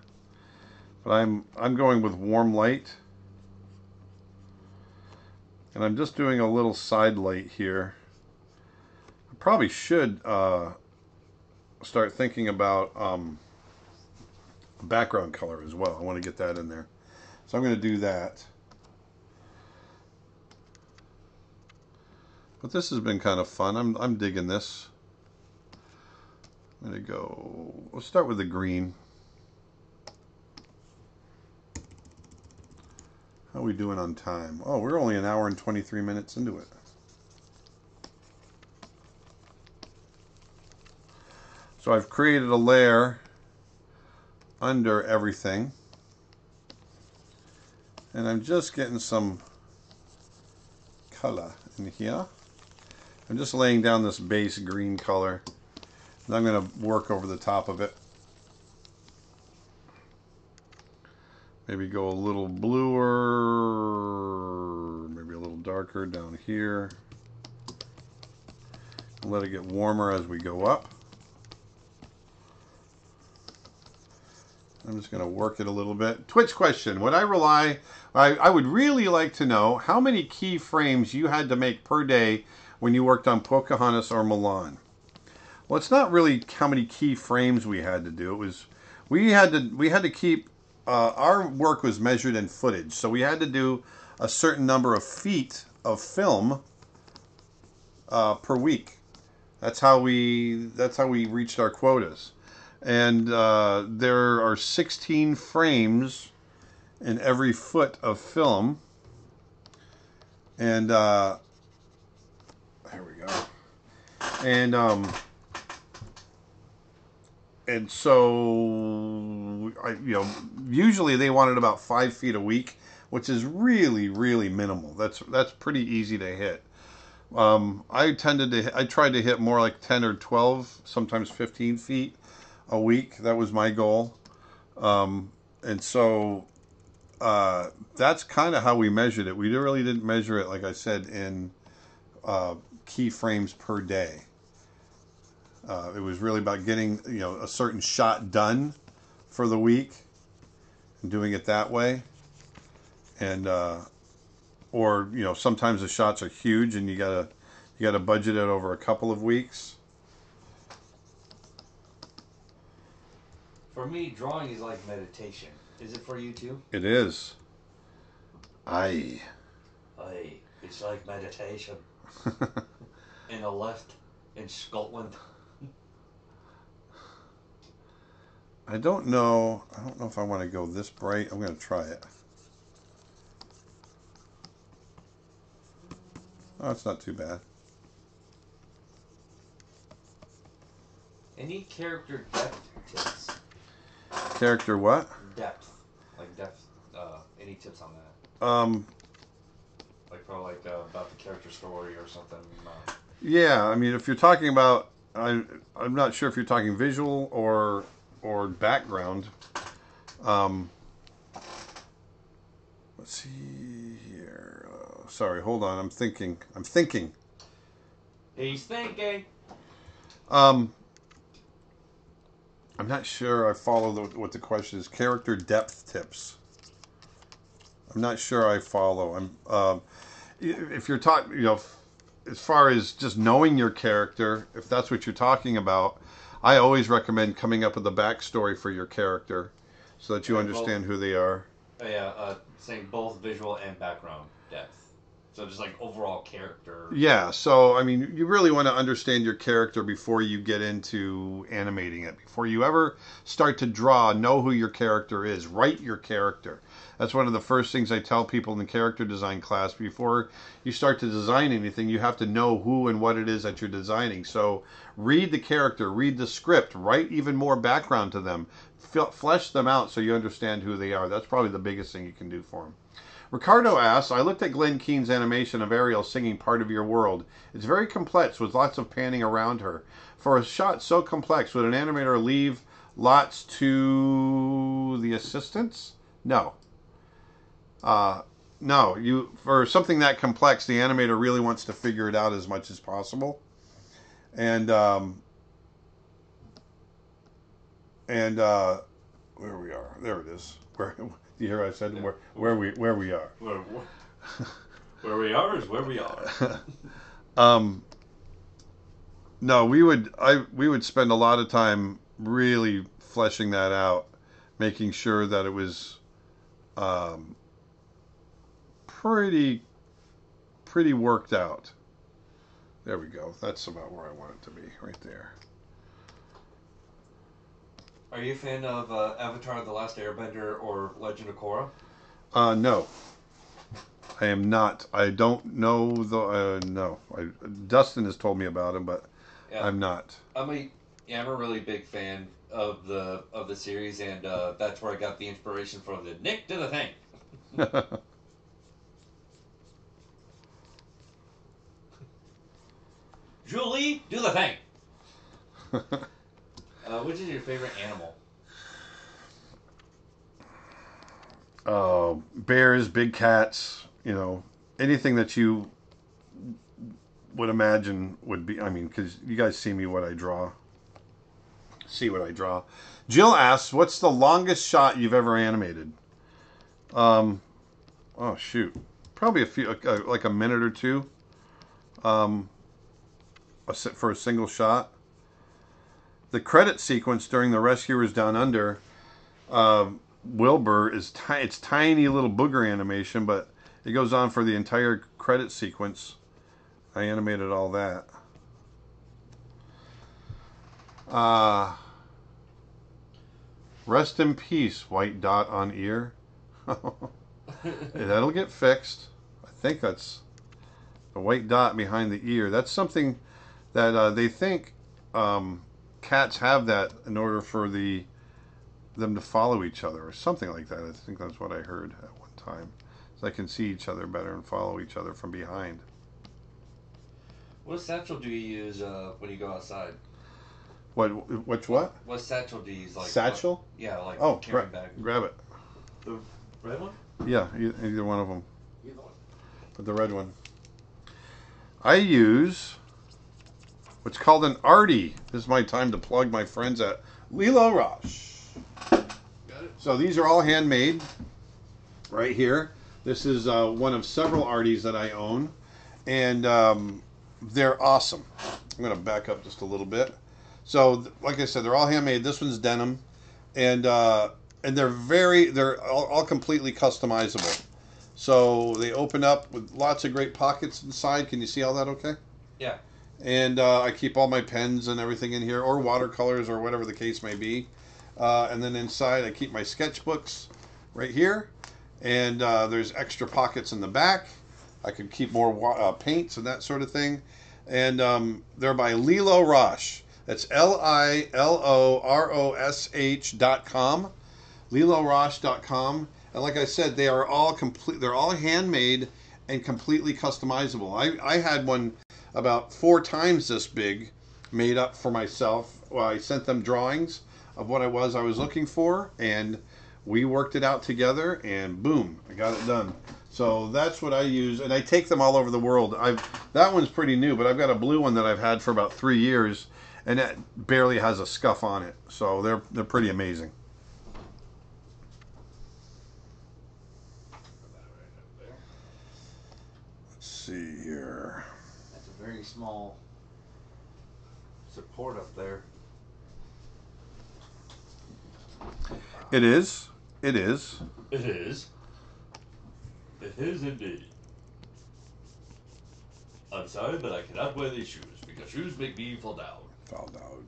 But I'm I'm going with warm light, and I'm just doing a little side light here. I probably should uh, start thinking about um, background color as well. I want to get that in there, so I'm going to do that. But this has been kind of fun. I'm I'm digging this. I'm gonna go. We'll start with the green. How are we doing on time? Oh, we're only an hour and 23 minutes into it. So I've created a layer under everything. And I'm just getting some color in here. I'm just laying down this base green color. I'm going to work over the top of it. Maybe go a little bluer, maybe a little darker down here. Let it get warmer as we go up. I'm just going to work it a little bit. Twitch question. Would I rely, I, I would really like to know how many keyframes you had to make per day when you worked on Pocahontas or Mulan. Well, it's not really how many key frames we had to do. It was we had to we had to keep uh, our work was measured in footage, so we had to do a certain number of feet of film uh, per week. That's how we that's how we reached our quotas, and uh, there are 16 frames in every foot of film, and uh, there we go, and um, and so I, you know usually they wanted about five feet a week which is really really minimal. That's that's pretty easy to hit. Um, i tended to i tried to hit more like 10 or 12 sometimes 15 feet a week. That was my goal. Um, and so uh, that's kind of how we measured it. We really didn't measure it like i said in uh, keyframes per day uh, it was really about getting you know a certain shot done for the week and doing it that way, and uh, or you know sometimes the shots are huge and you gotta you gotta budget it over a couple of weeks. For me, drawing is like meditation. Is it for you too? It is. I. I. It's like meditation. in a lift in Scotland. I don't know. I don't know if I want to go this bright. I'm going to try it. Oh, it's not too bad. Any character depth tips? Character what? Depth, like depth. Uh, any tips on that? Um, Like probably like uh, about the character story or something. Uh, yeah, I mean, if you're talking about, I, I'm not sure if you're talking visual or or background. Um, let's see here. Uh, sorry, hold on. I'm thinking. I'm thinking. he's thinking. Um, I'm not sure I follow the, what the question is. Character depth tips. I'm not sure I follow. I'm um, if you're talking, you know, as far as just knowing your character, if that's what you're talking about, I always recommend coming up with a backstory for your character, so that you understand who they are. Oh, yeah, uh, saying both visual and background depth. So just like overall character. Yeah, so I mean, you really want to understand your character before you get into animating it. Before you ever start to draw, know who your character is. Write your character. That's one of the first things I tell people in the character design class. Before you start to design anything, you have to know who and what it is that you're designing. So read the character, read the script, write even more background to them, F- flesh them out so you understand who they are. That's probably the biggest thing you can do for them. Ricardo asks, I looked at Glenn Keane's animation of Ariel singing Part of Your World. It's very complex with lots of panning around her. For a shot so complex, would an animator leave lots to the assistants? No. Uh, no, you for something that complex, the animator really wants to figure it out as much as possible. And um, and uh, where we are, there it is. Where do you hear I said where where we where we are? Where, where we are is where we are. um, no, we would I we would spend a lot of time really fleshing that out, making sure that it was um, pretty pretty worked out. There we go. That's about where I want it to be, right there. Are you a fan of uh, Avatar: The Last Airbender or Legend of Korra? Uh, no, I am not. I don't know the. Uh, no, I, Dustin has told me about him, but Yeah. I'm not. I'm a yeah, I'm a really big fan of the of the series, and uh, that's where I got the inspiration for the Nick do the thing. Julie, do the thing. Uh, which is your favorite animal? uh, bears, big cats, you know, anything that you would imagine would be. I mean, because you guys see me what I draw. See what I draw. Jill asks, "What's the longest shot you've ever animated?" Um, oh shoot, probably a few, uh, like a minute or two. Um, for a single shot. The credit sequence during the Rescuers Down Under. Um, Wilbur is it's tiny little booger animation, but it goes on for the entire credit sequence. I animated all that. Uh, rest in peace, white dot on ear. That'll get fixed. I think that's the white dot behind the ear. That's something that uh, they think um, cats have that in order for the them to follow each other or something like that. I think that's what I heard at one time. So they can see each other better and follow each other from behind. What satchel do you use uh, when you go outside? What? Which what? What satchel do you use? Like Satchel? yeah, like Oh, carrying gra- bag. grab it. The red one. Yeah, either one of them. Either one. But the red one. I use what's called an arty. This is my time to plug my friends at Lilo it. So these are all handmade right here. This is uh, one of several arties that I own, and um, they're awesome. I'm going to back up just a little bit. So, like I said, they're all handmade. This one's denim. and uh, and they're very they're all, all completely customizable. So they open up with lots of great pockets inside. Can you see all that? Okay. Yeah. And uh, I keep all my pens and everything in here, or watercolors, or whatever the case may be. Uh, and then inside, I keep my sketchbooks right here. And uh, there's extra pockets in the back. I could keep more uh, paints and that sort of thing. And um, they're by Lilo Rosh. That's L I L O R O S H dot com, LiloRosh.com. And like I said, they are all complete. They're all handmade and completely customizable. I, I had one about four times this big made up for myself. Well, I sent them drawings of what I was I was looking for, and we worked it out together, and boom, I got it done. So that's what I use, and I take them all over the world. I've that one's pretty new, but I've got a blue one that I've had for about three years, and it barely has a scuff on it. So they're they're pretty amazing. Let's see here. That's a very small support up there. It is. It is. It is. It is indeed. I'm sorry, but I cannot wear these shoes because shoes make me fall down. Fall down.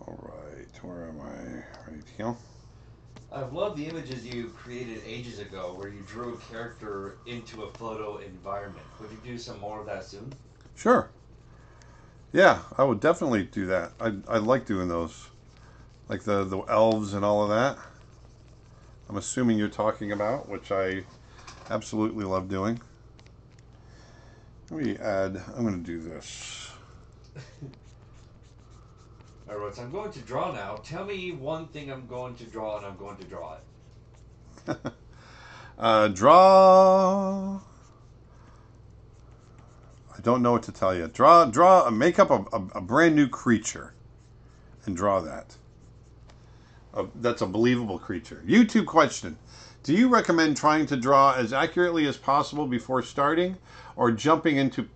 All right, where am I? Right here. I've loved the images you created ages ago where you drew a character into a photo environment. Would you do some more of that soon? Sure. Yeah, I would definitely do that. I I like doing those, like the the elves and all of that. I'm assuming you're talking about, which I absolutely love doing. Let me add. I'm going to do this. Alright, so I'm going to draw now. Tell me one thing I'm going to draw and I'm going to draw it. Uh, draw. I don't know what to tell you. Draw, draw, make up a, a, a brand new creature, and draw that. Uh, that's a believable creature. YouTube question: Do you recommend trying to draw as accurately as possible before starting, or jumping into,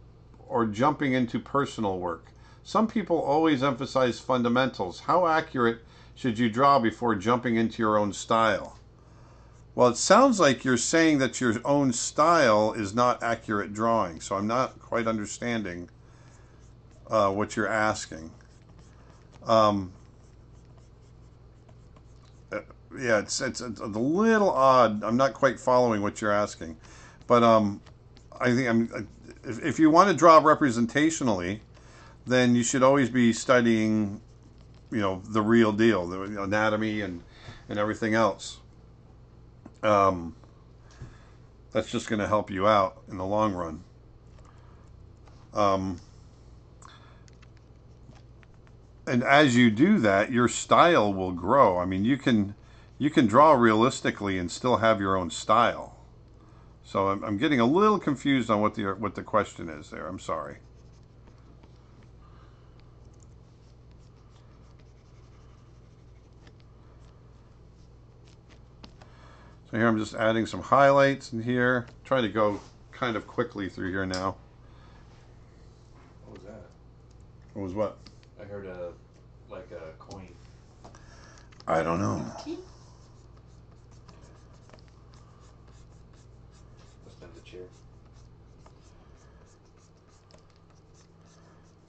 or jumping into personal work? Some people always emphasize fundamentals. How accurate should you draw before jumping into your own style? Well, it sounds like you're saying that your own style is not accurate drawing, so I'm not quite understanding uh, what you're asking. Um, uh, yeah, it's, it's it's a little odd. I'm not quite following what you're asking, but um, I think I'm. If, if you want to draw representationally, then you should always be studying, you know, the real deal, the anatomy and and everything else um, that's just going to help you out in the long run. Um, and as you do that, your style will grow. I mean, you can you can draw realistically and still have your own style. So I'm, I'm getting a little confused on what the what the question is there. I'm sorry. Here I'm just adding some highlights in here. Trying to go kind of quickly through here now. What was that? What was what? I heard a like a coin. I don't know. Must been the chair.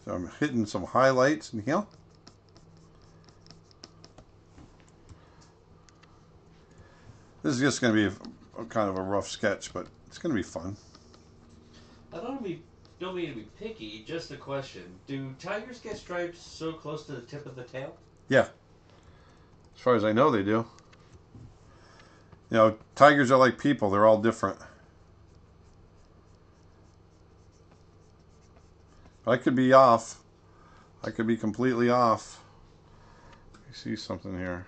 So I'm hitting some highlights in here. This is just going to be a, kind of a rough sketch, but it's going to be fun. I don't be don't mean to be picky. Just a question: Do tigers get stripes so close to the tip of the tail? Yeah. As far as I know, they do. You know, tigers are like people, they're all different. I could be off. I could be completely off. I see something here.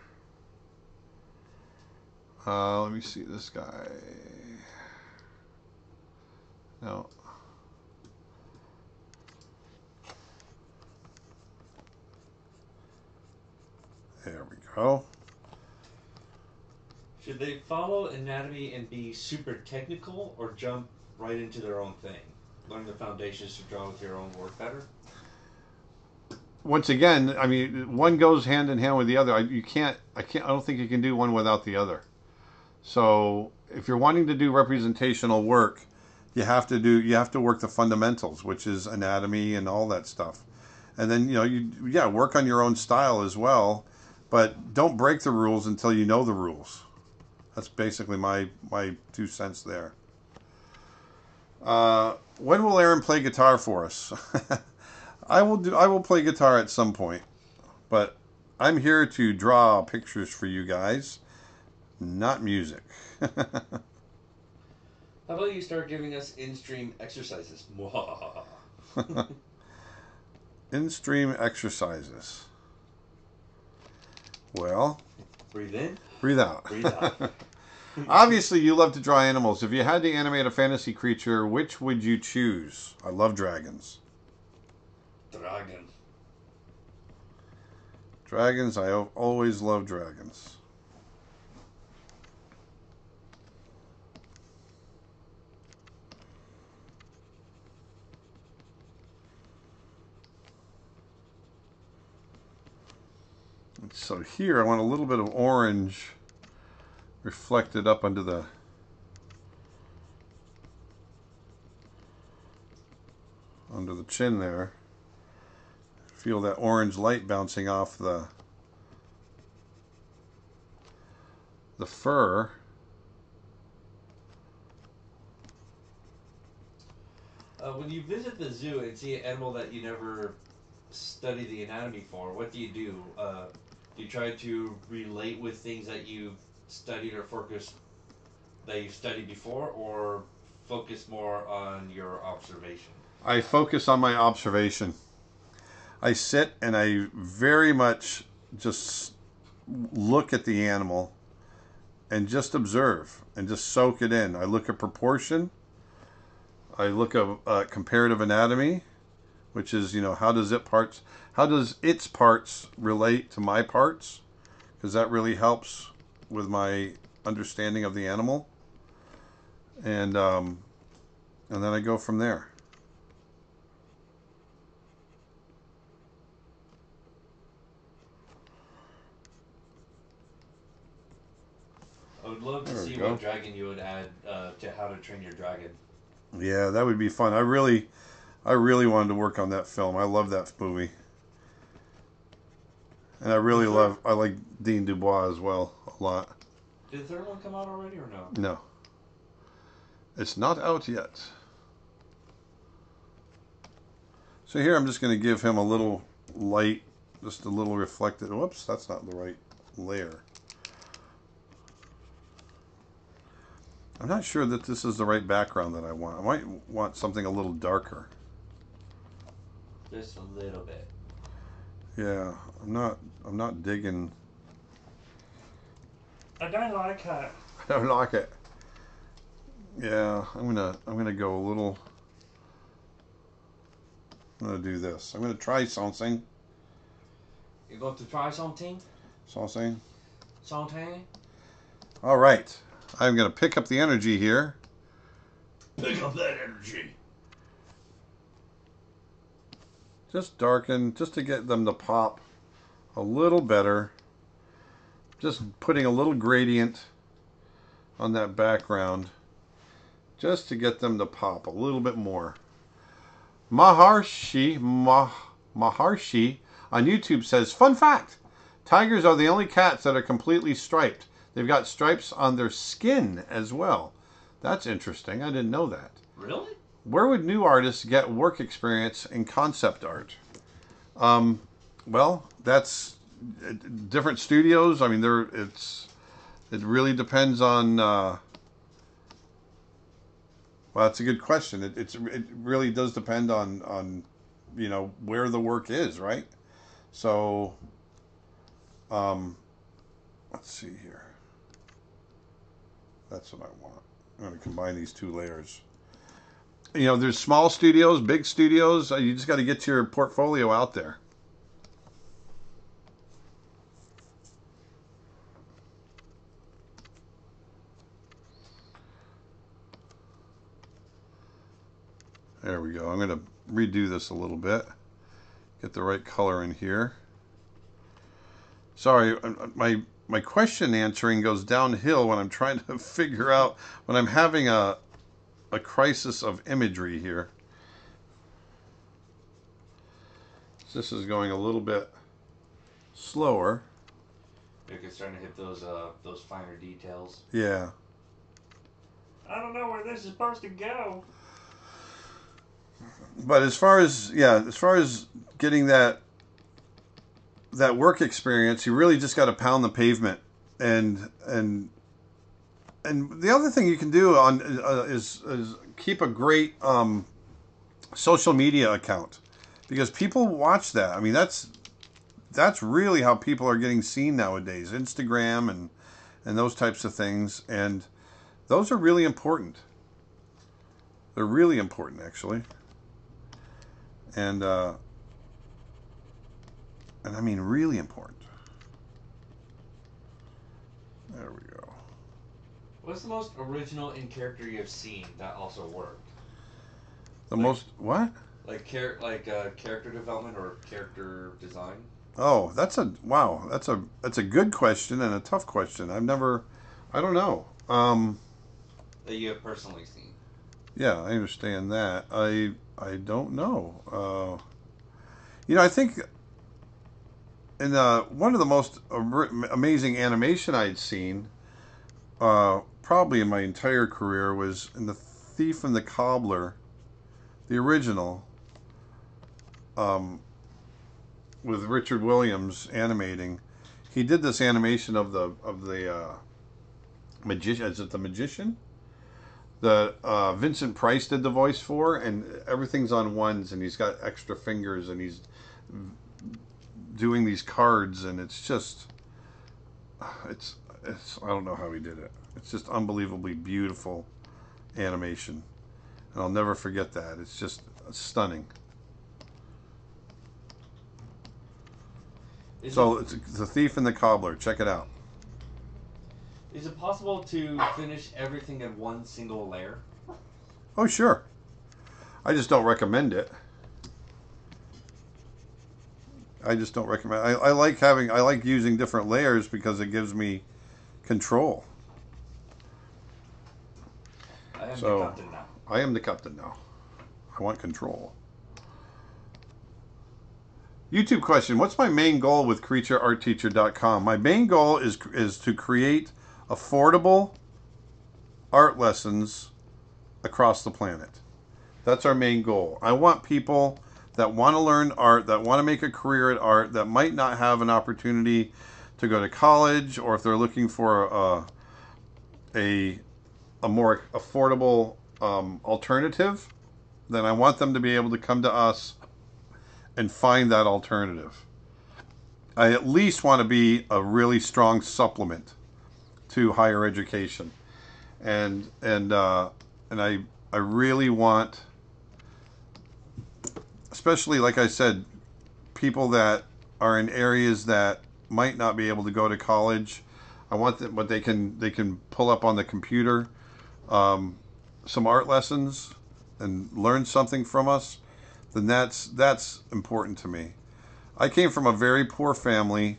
Uh, let me see this guy. No. There we go. Should they follow anatomy and be super technical, or jump right into their own thing? Learn the foundations to draw with your own work better. once again, I mean, one goes hand in hand with the other. I, you can't, I can't, I don't think you can do one without the other. So if you're wanting to do representational work, you have to do, you have to work the fundamentals, which is anatomy and all that stuff. And then, you know, you, yeah, work on your own style as well, but don't break the rules until you know the rules. That's basically my, my two cents there. Uh, when will Aaron play guitar for us? I will do. I will play guitar at some point, but I'm here to draw pictures for you guys, not music. How about you start giving us in-stream exercises? Mwahaha. In-stream exercises. Well, Breathe in, breathe out. breathe out. Obviously, you love to draw animals. If you had to animate a fantasy creature, which would you choose? I love dragons. Dragon. Dragons. I always love dragons. So here I want a little bit of orange reflected up under the under the chin there. Feel that orange light bouncing off the the fur. Uh, when you visit the zoo and see an animal that you never study the anatomy for, what do you do? Uh, do you try to relate with things that you've studied or focused that you've studied before, or focus more on your observation? I focus on my observation. I sit and I very much just look at the animal and just observe and just soak it in. I look at proportion. I look at uh, comparative anatomy, which is you know how does it parts how does its parts relate to my parts, because that really helps with my understanding of the animal. And um, and then I go from there. I would love to There see what dragon you would add uh, to How to Train Your Dragon. Yeah, that would be fun. I really, I really wanted to work on that film. I love that movie, and I really love. I like Dean DeBlois as well a lot. Did the third one come out already or no? No, it's not out yet. So here I'm just going to give him a little light, just a little reflected. Whoops, that's not the right layer. I'm not sure that this is the right background that I want. I might want something a little darker. Just a little bit. Yeah, I'm not. I'm not digging. I don't like it. I don't like it. Yeah, I'm gonna. I'm gonna go a little. I'm gonna do this. I'm gonna try something. You going to try something? Something. Something? All right. I'm gonna pick up the energy here. Pick up that energy. Just darken, just to get them to pop a little better. Just putting a little gradient on that background, just to get them to pop a little bit more. Maharshi Mah, Maharshi on YouTube says, "Fun fact: tigers are the only cats that are completely striped. They've got stripes on their skin as well. That's interesting. I didn't know that." Really? Where would new artists get work experience in concept art? Um, well, that's uh, different studios. I mean, there it's it really depends on. Uh, well, that's a good question. It, it's it really does depend on on you know where the work is, right? So, um, let's see here. That's what I want. I'm going to combine these two layers you know, there's small studios, big studios. Uh, You just got to get your portfolio out there. There we go. I'm going to redo this a little bit. get the right color in here. Sorry, uh, uh, my my question answering goes downhill when I'm trying to figure out when I'm having a a crisis of imagery here. This is going a little bit slower. You're starting to hit those uh those finer details. Yeah. I don't know where this is supposed to go. But as far as yeah, as far as getting that that work experience, you really just got to pound the pavement and and and the other thing you can do on uh, is is keep a great um, social media account because people watch that. I mean, that's that's really how people are getting seen nowadays. Instagram and and those types of things, and those are really important. They're really important, actually. And uh, and I mean really important. There we go. What's the most original in character you have seen that also worked? The Like- most what? Like char- like uh, character development or character design? Oh, that's a wow. That's a that's a good question and a tough question. I've never, I don't know. Um, that you have personally seen. yeah, I understand that. I I don't know. Uh, you know, I think in uh, one of the most amazing animation I'd seen, uh, probably in my entire career, was in the Thief and the Cobbler, the original. Um, with Richard Williams animating, he did this animation of the of the uh, magician. Is it the magician? The uh, Vincent Price did the voice for, and everything's on ones, and he's got extra fingers, and he's doing these cards, and it's just, it's, it's I don't know how he did it. It's just unbelievably beautiful animation, and I'll never forget that. It's just stunning. Is So it, it's the Thief and the Cobbler. Check it out. is it possible to finish everything in one single layer? Oh, sure. I just don't recommend it. I just don't recommend. I, I like having. I like using different layers because it gives me control. I am So- the captain now. I am the captain now. I want control. YouTube question: What's my main goal with CreatureArtTeacher.com? My main goal is is to create affordable art lessons across the planet. That's our main goal. I want people that want to learn art, that want to make a career at art, that might not have an opportunity to go to college, or if they're looking for a a, a more affordable um, alternative, then I want them to be able to come to us and find that alternative. I at least want to be a really strong supplement to higher education, and and uh, and I I really want, especially like I said, people that are in areas that might not be able to go to college. I want that, but they can they can pull up on the computer um, some art lessons and learn something from us. Then that's that's important to me. I came from a very poor family,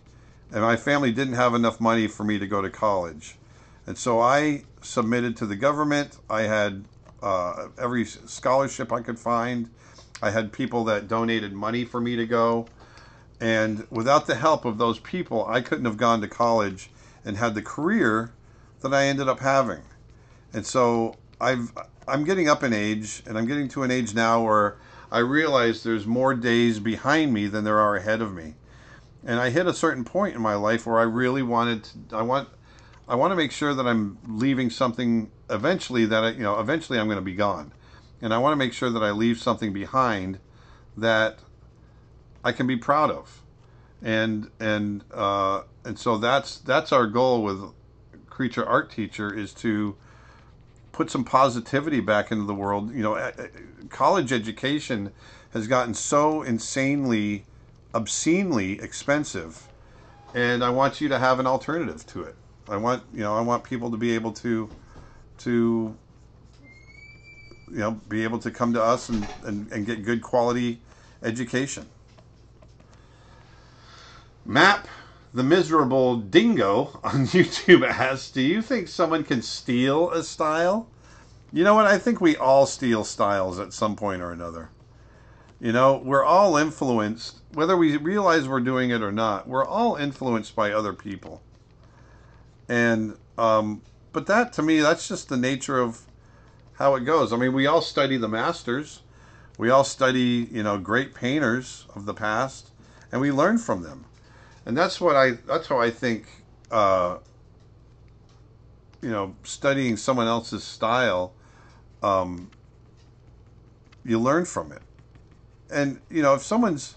and my family didn't have enough money for me to go to college, and so I submitted to the government. I had uh, every scholarship I could find. I had people that donated money for me to go. And without the help of those people, I couldn't have gone to college and had the career that I ended up having. And so I've I'm getting up in age, and I'm getting to an age now where I realize there's more days behind me than there are ahead of me. And I hit a certain point in my life where I really wanted to, I want I want to make sure that I'm leaving something eventually that I, you know eventually I'm going to be gone. And I want to make sure that I leave something behind that I can be proud of. And and uh, and so that's that's our goal with Creature Art Teacher is to put some positivity back into the world. You know, college education has gotten so insanely, obscenely expensive, and I want you to have an alternative to it. I want you know I want people to be able to to you know be able to come to us and, and, and get good quality education. Map the miserable dingo on YouTube asks, "Do you think someone can steal a style?" You know what? I think we all steal styles at some point or another. You know, we're all influenced, whether we realize we're doing it or not. We're all influenced by other people, and um, but that to me, that's just the nature of how it goes. I mean, we all study the masters, we all study, you know, great painters of the past, and we learn from them, and that's what I. That's how I think. Uh, you know, studying someone else's style, um, you learn from it. And you know, if someone's,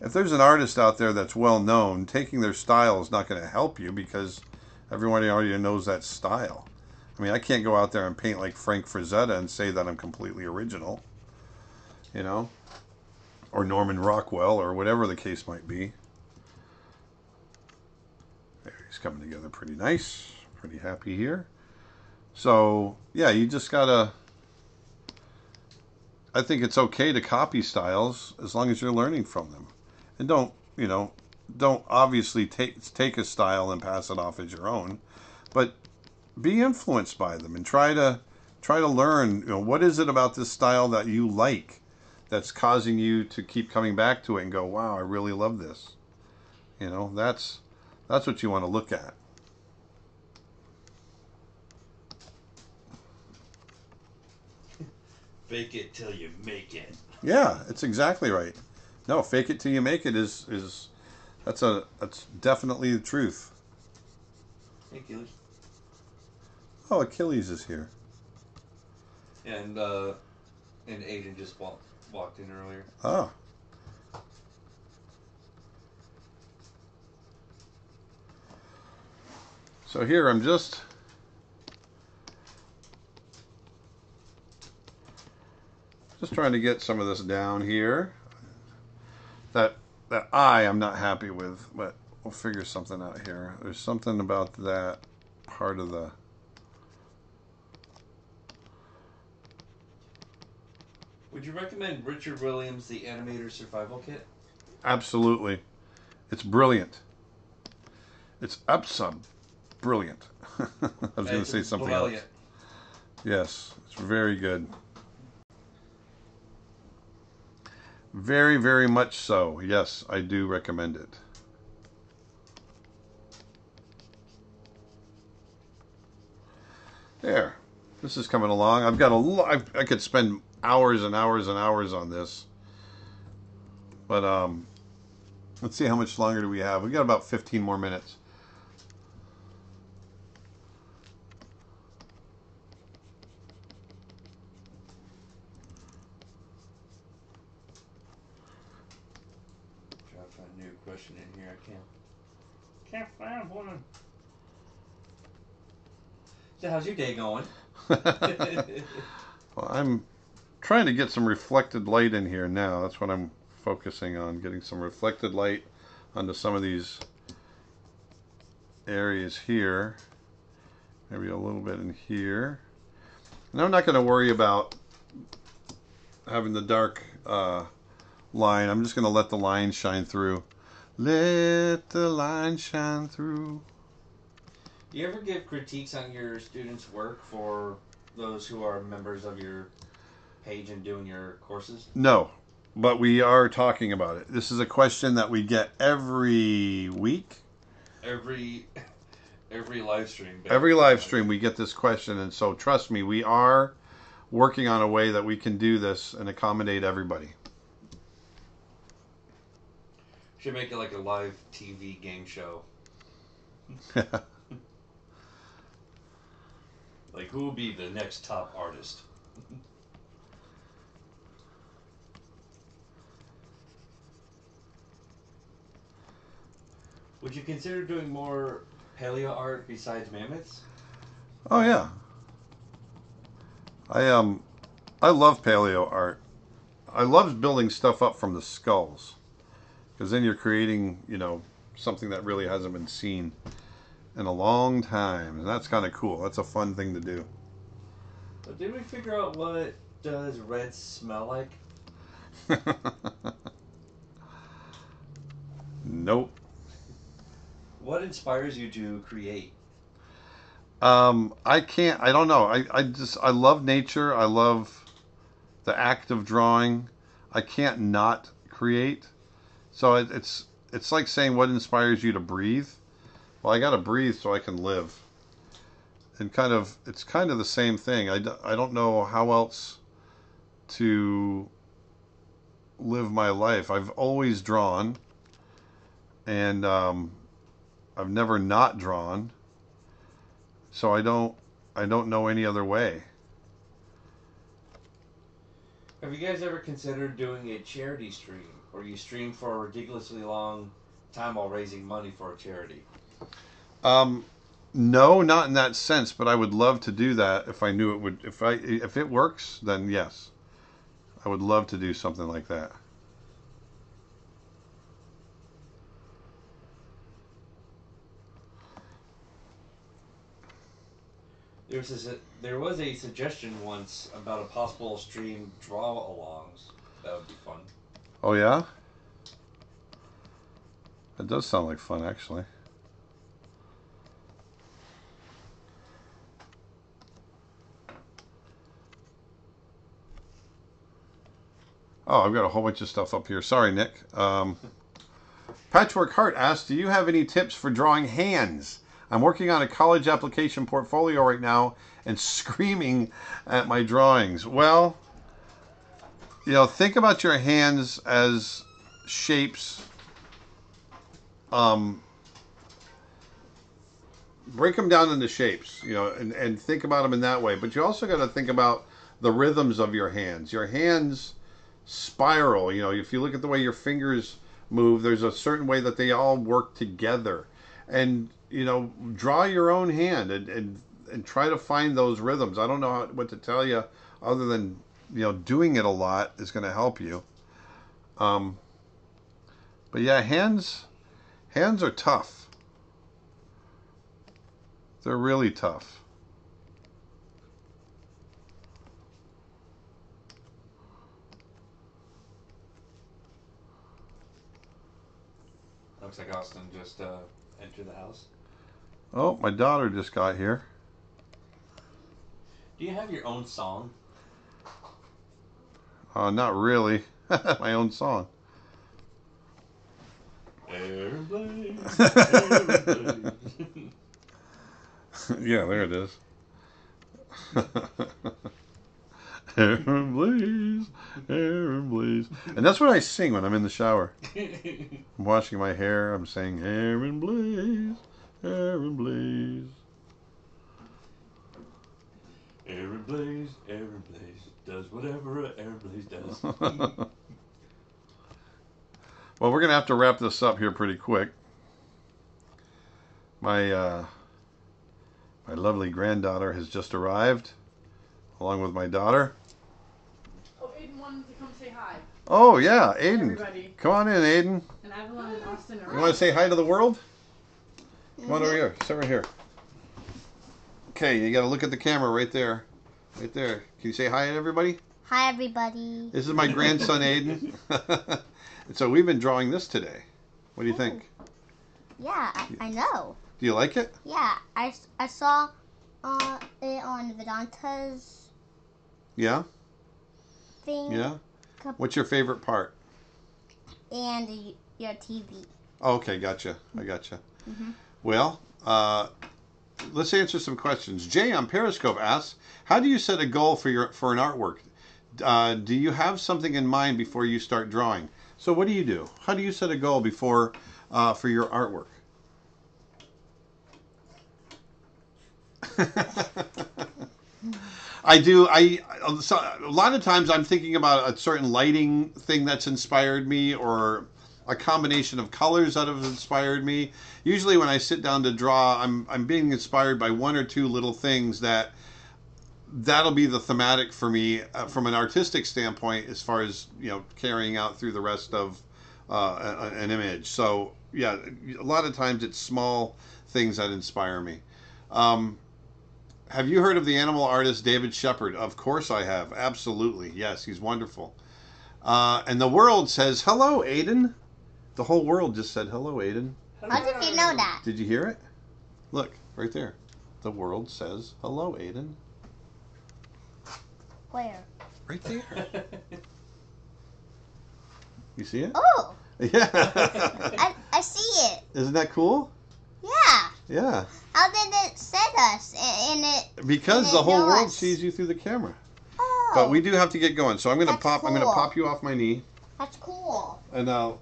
if there's an artist out there that's well known, taking their style is not going to help you because everyone already knows that style. I mean, I can't go out there and paint like Frank Frazetta and say that I'm completely original, you know, or Norman Rockwell or whatever the case might be. He's coming together pretty nice. Pretty happy here. So, yeah, you just gotta. I think it's okay to copy styles as long as you're learning from them. And don't, you know, don't obviously take take a style and pass it off as your own, but be influenced by them and try to try to learn, you know, what is it about this style that you like that's causing you to keep coming back to it and go, "Wow, I really love this." You know, that's that's what you want to look at. Fake it till you make it. Yeah, it's exactly right. No, fake it till you make it is is that's a that's definitely the truth. Thank you. Oh, Achilles is here. And uh, and Aiden just walked walked in earlier. Ah. So here I'm just just trying to get some of this down here. That that eye I'm not happy with, but we'll figure something out here. There's something about that part of the Would you recommend Richard Williams' The Animator Survival Kit? Absolutely. It's brilliant. It's upsub brilliant. I was going to say something brilliant. else. Yes, it's very good. Very, very much so. Yes, I do recommend it. There. This is coming along. I've got a lot. I could spend hours and hours and hours on this. But um let's see how much longer do we have. We've got about 15 more minutes. Try to find a new question in here. I can't. Can't find one. So how's your day going? Well, I'm trying to get some reflected light in here now. That's what I'm focusing on, getting some reflected light onto some of these areas here. Maybe a little bit in here. And I'm not going to worry about having the dark uh, line. I'm just going to let the line shine through. Let the line shine through. Do you ever give critiques on your students' work for those who are members of your page and doing your courses? No, but we are talking about it. This is a question that we get every week. Every every live stream. Every live stream, we get this question, and so trust me, we are working on a way that we can do this and accommodate everybody. Should make it like a live TV game show. Like who will be the next top artist? Would you consider doing more paleo art besides mammoths? oh yeah, I um, I love paleo art. I love building stuff up from the skulls, because then you're creating, you know, something that really hasn't been seen in a long time, and that's kind of cool. That's a fun thing to do. But did we figure out what does red smell like? nope. What inspires you to create? Um, I can't. I don't know. I, I just I love nature. I love the act of drawing. I can't not create. So it, it's it's like saying what inspires you to breathe. Well, I got to breathe so I can live. And kind of it's kind of the same thing. I, I don't know how else to live my life. I've always drawn, and um, I've never not drawn. So I don't I don't know any other way. Have you guys ever considered doing a charity stream where you stream for a ridiculously long time while raising money for a charity? Um, no, not in that sense, but I would love to do that if I knew it would. If I if it works, then yes, I would love to do something like that. There was a, there was a suggestion once about a possible stream draw-alongs. That would be fun. Oh yeah, that does sound like fun, actually. Oh, I've got a whole bunch of stuff up here. Sorry, Nick. Um, Patchwork Heart asks, "Do you have any tips for drawing hands? I'm working on a college application portfolio right now and screaming at my drawings." Well, you know, think about your hands as shapes. Um, break them down into shapes, you know, and, and think about them in that way. But you also got to think about the rhythms of your hands. Your hands spiral. You know, if you look at the way your fingers move, there's a certain way that they all work together. And, you know, draw your own hand and, and, and try to find those rhythms. I don't know how, what to tell you other than, you know, doing it a lot is going to help you. Um, but yeah, hands, hands are tough. They're really tough. Looks like Austin just uh, entered the house. Oh, my daughter just got here. Do you have your own song? Uh, not really. my own song. Aaron Blaise, Aaron Blaise. yeah, there it is. Aaron Blaise, Aaron Blaise. And that's what I sing when I'm in the shower. I'm washing my hair. I'm saying, Aaron Blaise, Aaron Blaise. Aaron Blaise, Aaron Blaise does whatever a Aaron Blaise does. well, we're going to have to wrap this up here pretty quick. My, uh, my lovely granddaughter has just arrived, along with my daughter. Oh, Aiden wanted to come say hi. Oh, yeah, Aiden. Everybody. Come on in, Aiden. And Evelyn and Austin are You want to say hi to the world? Come on over here. Sit right here. Okay, you got to look at the camera right there. Right there. Can you say hi to everybody? Hi, everybody. This is my grandson, Aiden. and so we've been drawing this today. What do you think? Yeah, I, I know. Do you like it? Yeah, I, I saw uh, it on Vedanta's Yeah? thing Yeah? What's your favorite part? and y- your TV. Oh, okay, gotcha. I gotcha. Mhm. Well, uh, let's answer some questions. Jay on Periscope asks, "How do you set a goal for your for an artwork? Uh, do you have something in mind before you start drawing? So, what do you do? How do you set a goal before uh, for your artwork?" I do. I so a lot of times I'm thinking about a certain lighting thing that's inspired me, or a combination of colors that have inspired me. Usually, when I sit down to draw, I'm I'm being inspired by one or two little things that that'll be the thematic for me uh, from an artistic standpoint, as far as you know, carrying out through the rest of uh, an image. So yeah, a lot of times it's small things that inspire me. Um, have you heard of the animal artist David Shepherd? Of course I have. Absolutely. Yes, he's wonderful. Uh, and the world says, hello, Aiden. The whole world just said, hello, Aiden. How did you know that? Did you hear it? Look, right there. The world says hello, Aiden. Where? Right there. You see it? Oh, Yeah. I, I see it. Isn't that cool? Yeah. Yeah. How did it set us in, in it? Because And the it whole world knows. sees you through the camera. Oh, But we do have to get going, so I'm gonna That's pop. I'm gonna pop you off my knee, That's cool. and uh,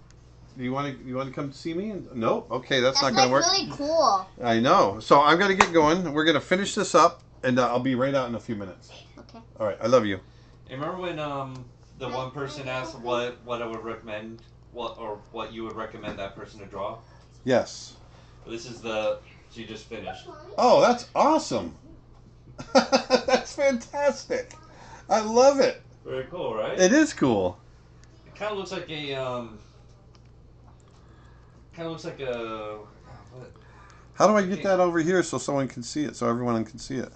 do you want to you want to come see me? No. Okay, that's, That's, not gonna like work. really cool. I know. So I'm gonna get going. We're gonna finish this up, and uh, I'll be right out in a few minutes. Okay. All right. I love you. And remember when um the one person asked what what I would recommend, what or what you would recommend that person to draw? Yes. This is the she just finished. Oh, that's awesome. that's fantastic. I love it. Very cool, right? It is cool. It kind of looks like a um. Kind of looks like a. What? How do I get that over here so someone can see it, so everyone can see it?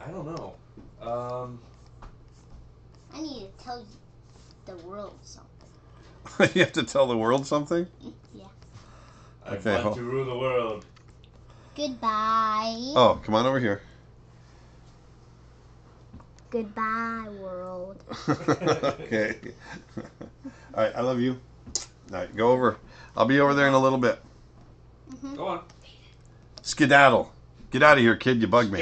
I don't know. Um. I need to tell the world something. you have to tell the world something. Yeah. I Okay, want hold- to rule the world. Goodbye. Oh, come on over here. Goodbye, world. okay. All right, I love you. All right, go over. I'll be over there in a little bit. Mm-hmm. Go on. Skedaddle. Get out of here, kid. You bug me.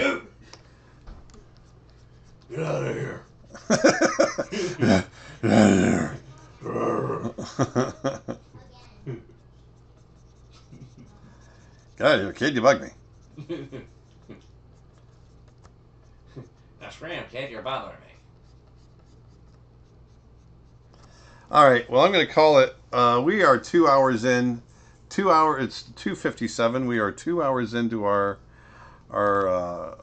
Get out of here. Get out of here. Get out of here, kid. You bug me. now scram, kid, you're bothering me. All right. Well, I'm going to call it. Uh, we are two hours in. Two hour. It's two fifty-seven. We are two hours into our our uh,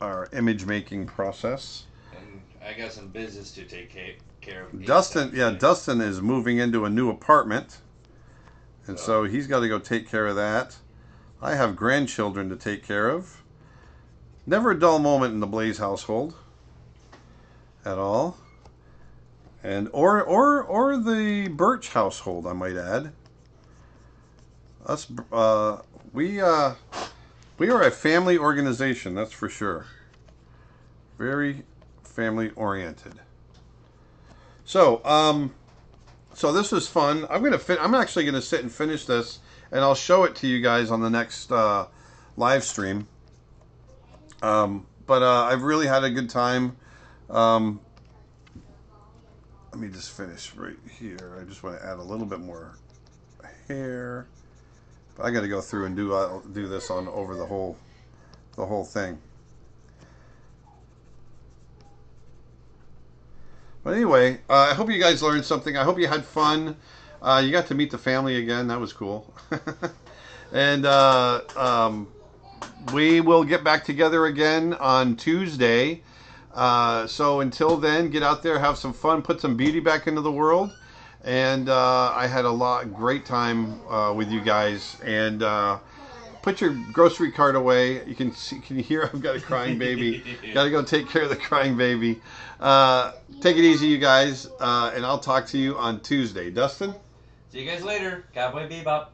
our image making process. And I got some business to take ca- care of. Dustin, yeah. Dustin is moving into a new apartment, and so he's got to go take care of that. I have grandchildren to take care of. Never a dull moment in the Blaise household, at all. And or or or the Birch household, I might add. Us, uh, we uh, we are a family organization, that's for sure. Very family oriented. So, um, so this was fun. I'm gonna. I'm actually gonna sit and finish this, and I'll show it to you guys on the next uh, live stream. Um, but uh, I've really had a good time. Um, let me just finish right here. I just want to add a little bit more hair. But I got to go through and do uh, do this on over the whole the whole thing. But anyway, uh, I hope you guys learned something. I hope you had fun. Uh, you got to meet the family again. That was cool. and uh, um, we will get back together again on Tuesday. Uh, so until then, get out there, have some fun, put some beauty back into the world. And uh, I had a lot great time uh, with you guys. And uh, put your grocery cart away. You can see, can you hear? I've got a crying baby. got to go take care of the crying baby. Uh, take it easy, you guys. Uh, and I'll talk to you on Tuesday. Dustin. See you guys later. Cowboy Bebop.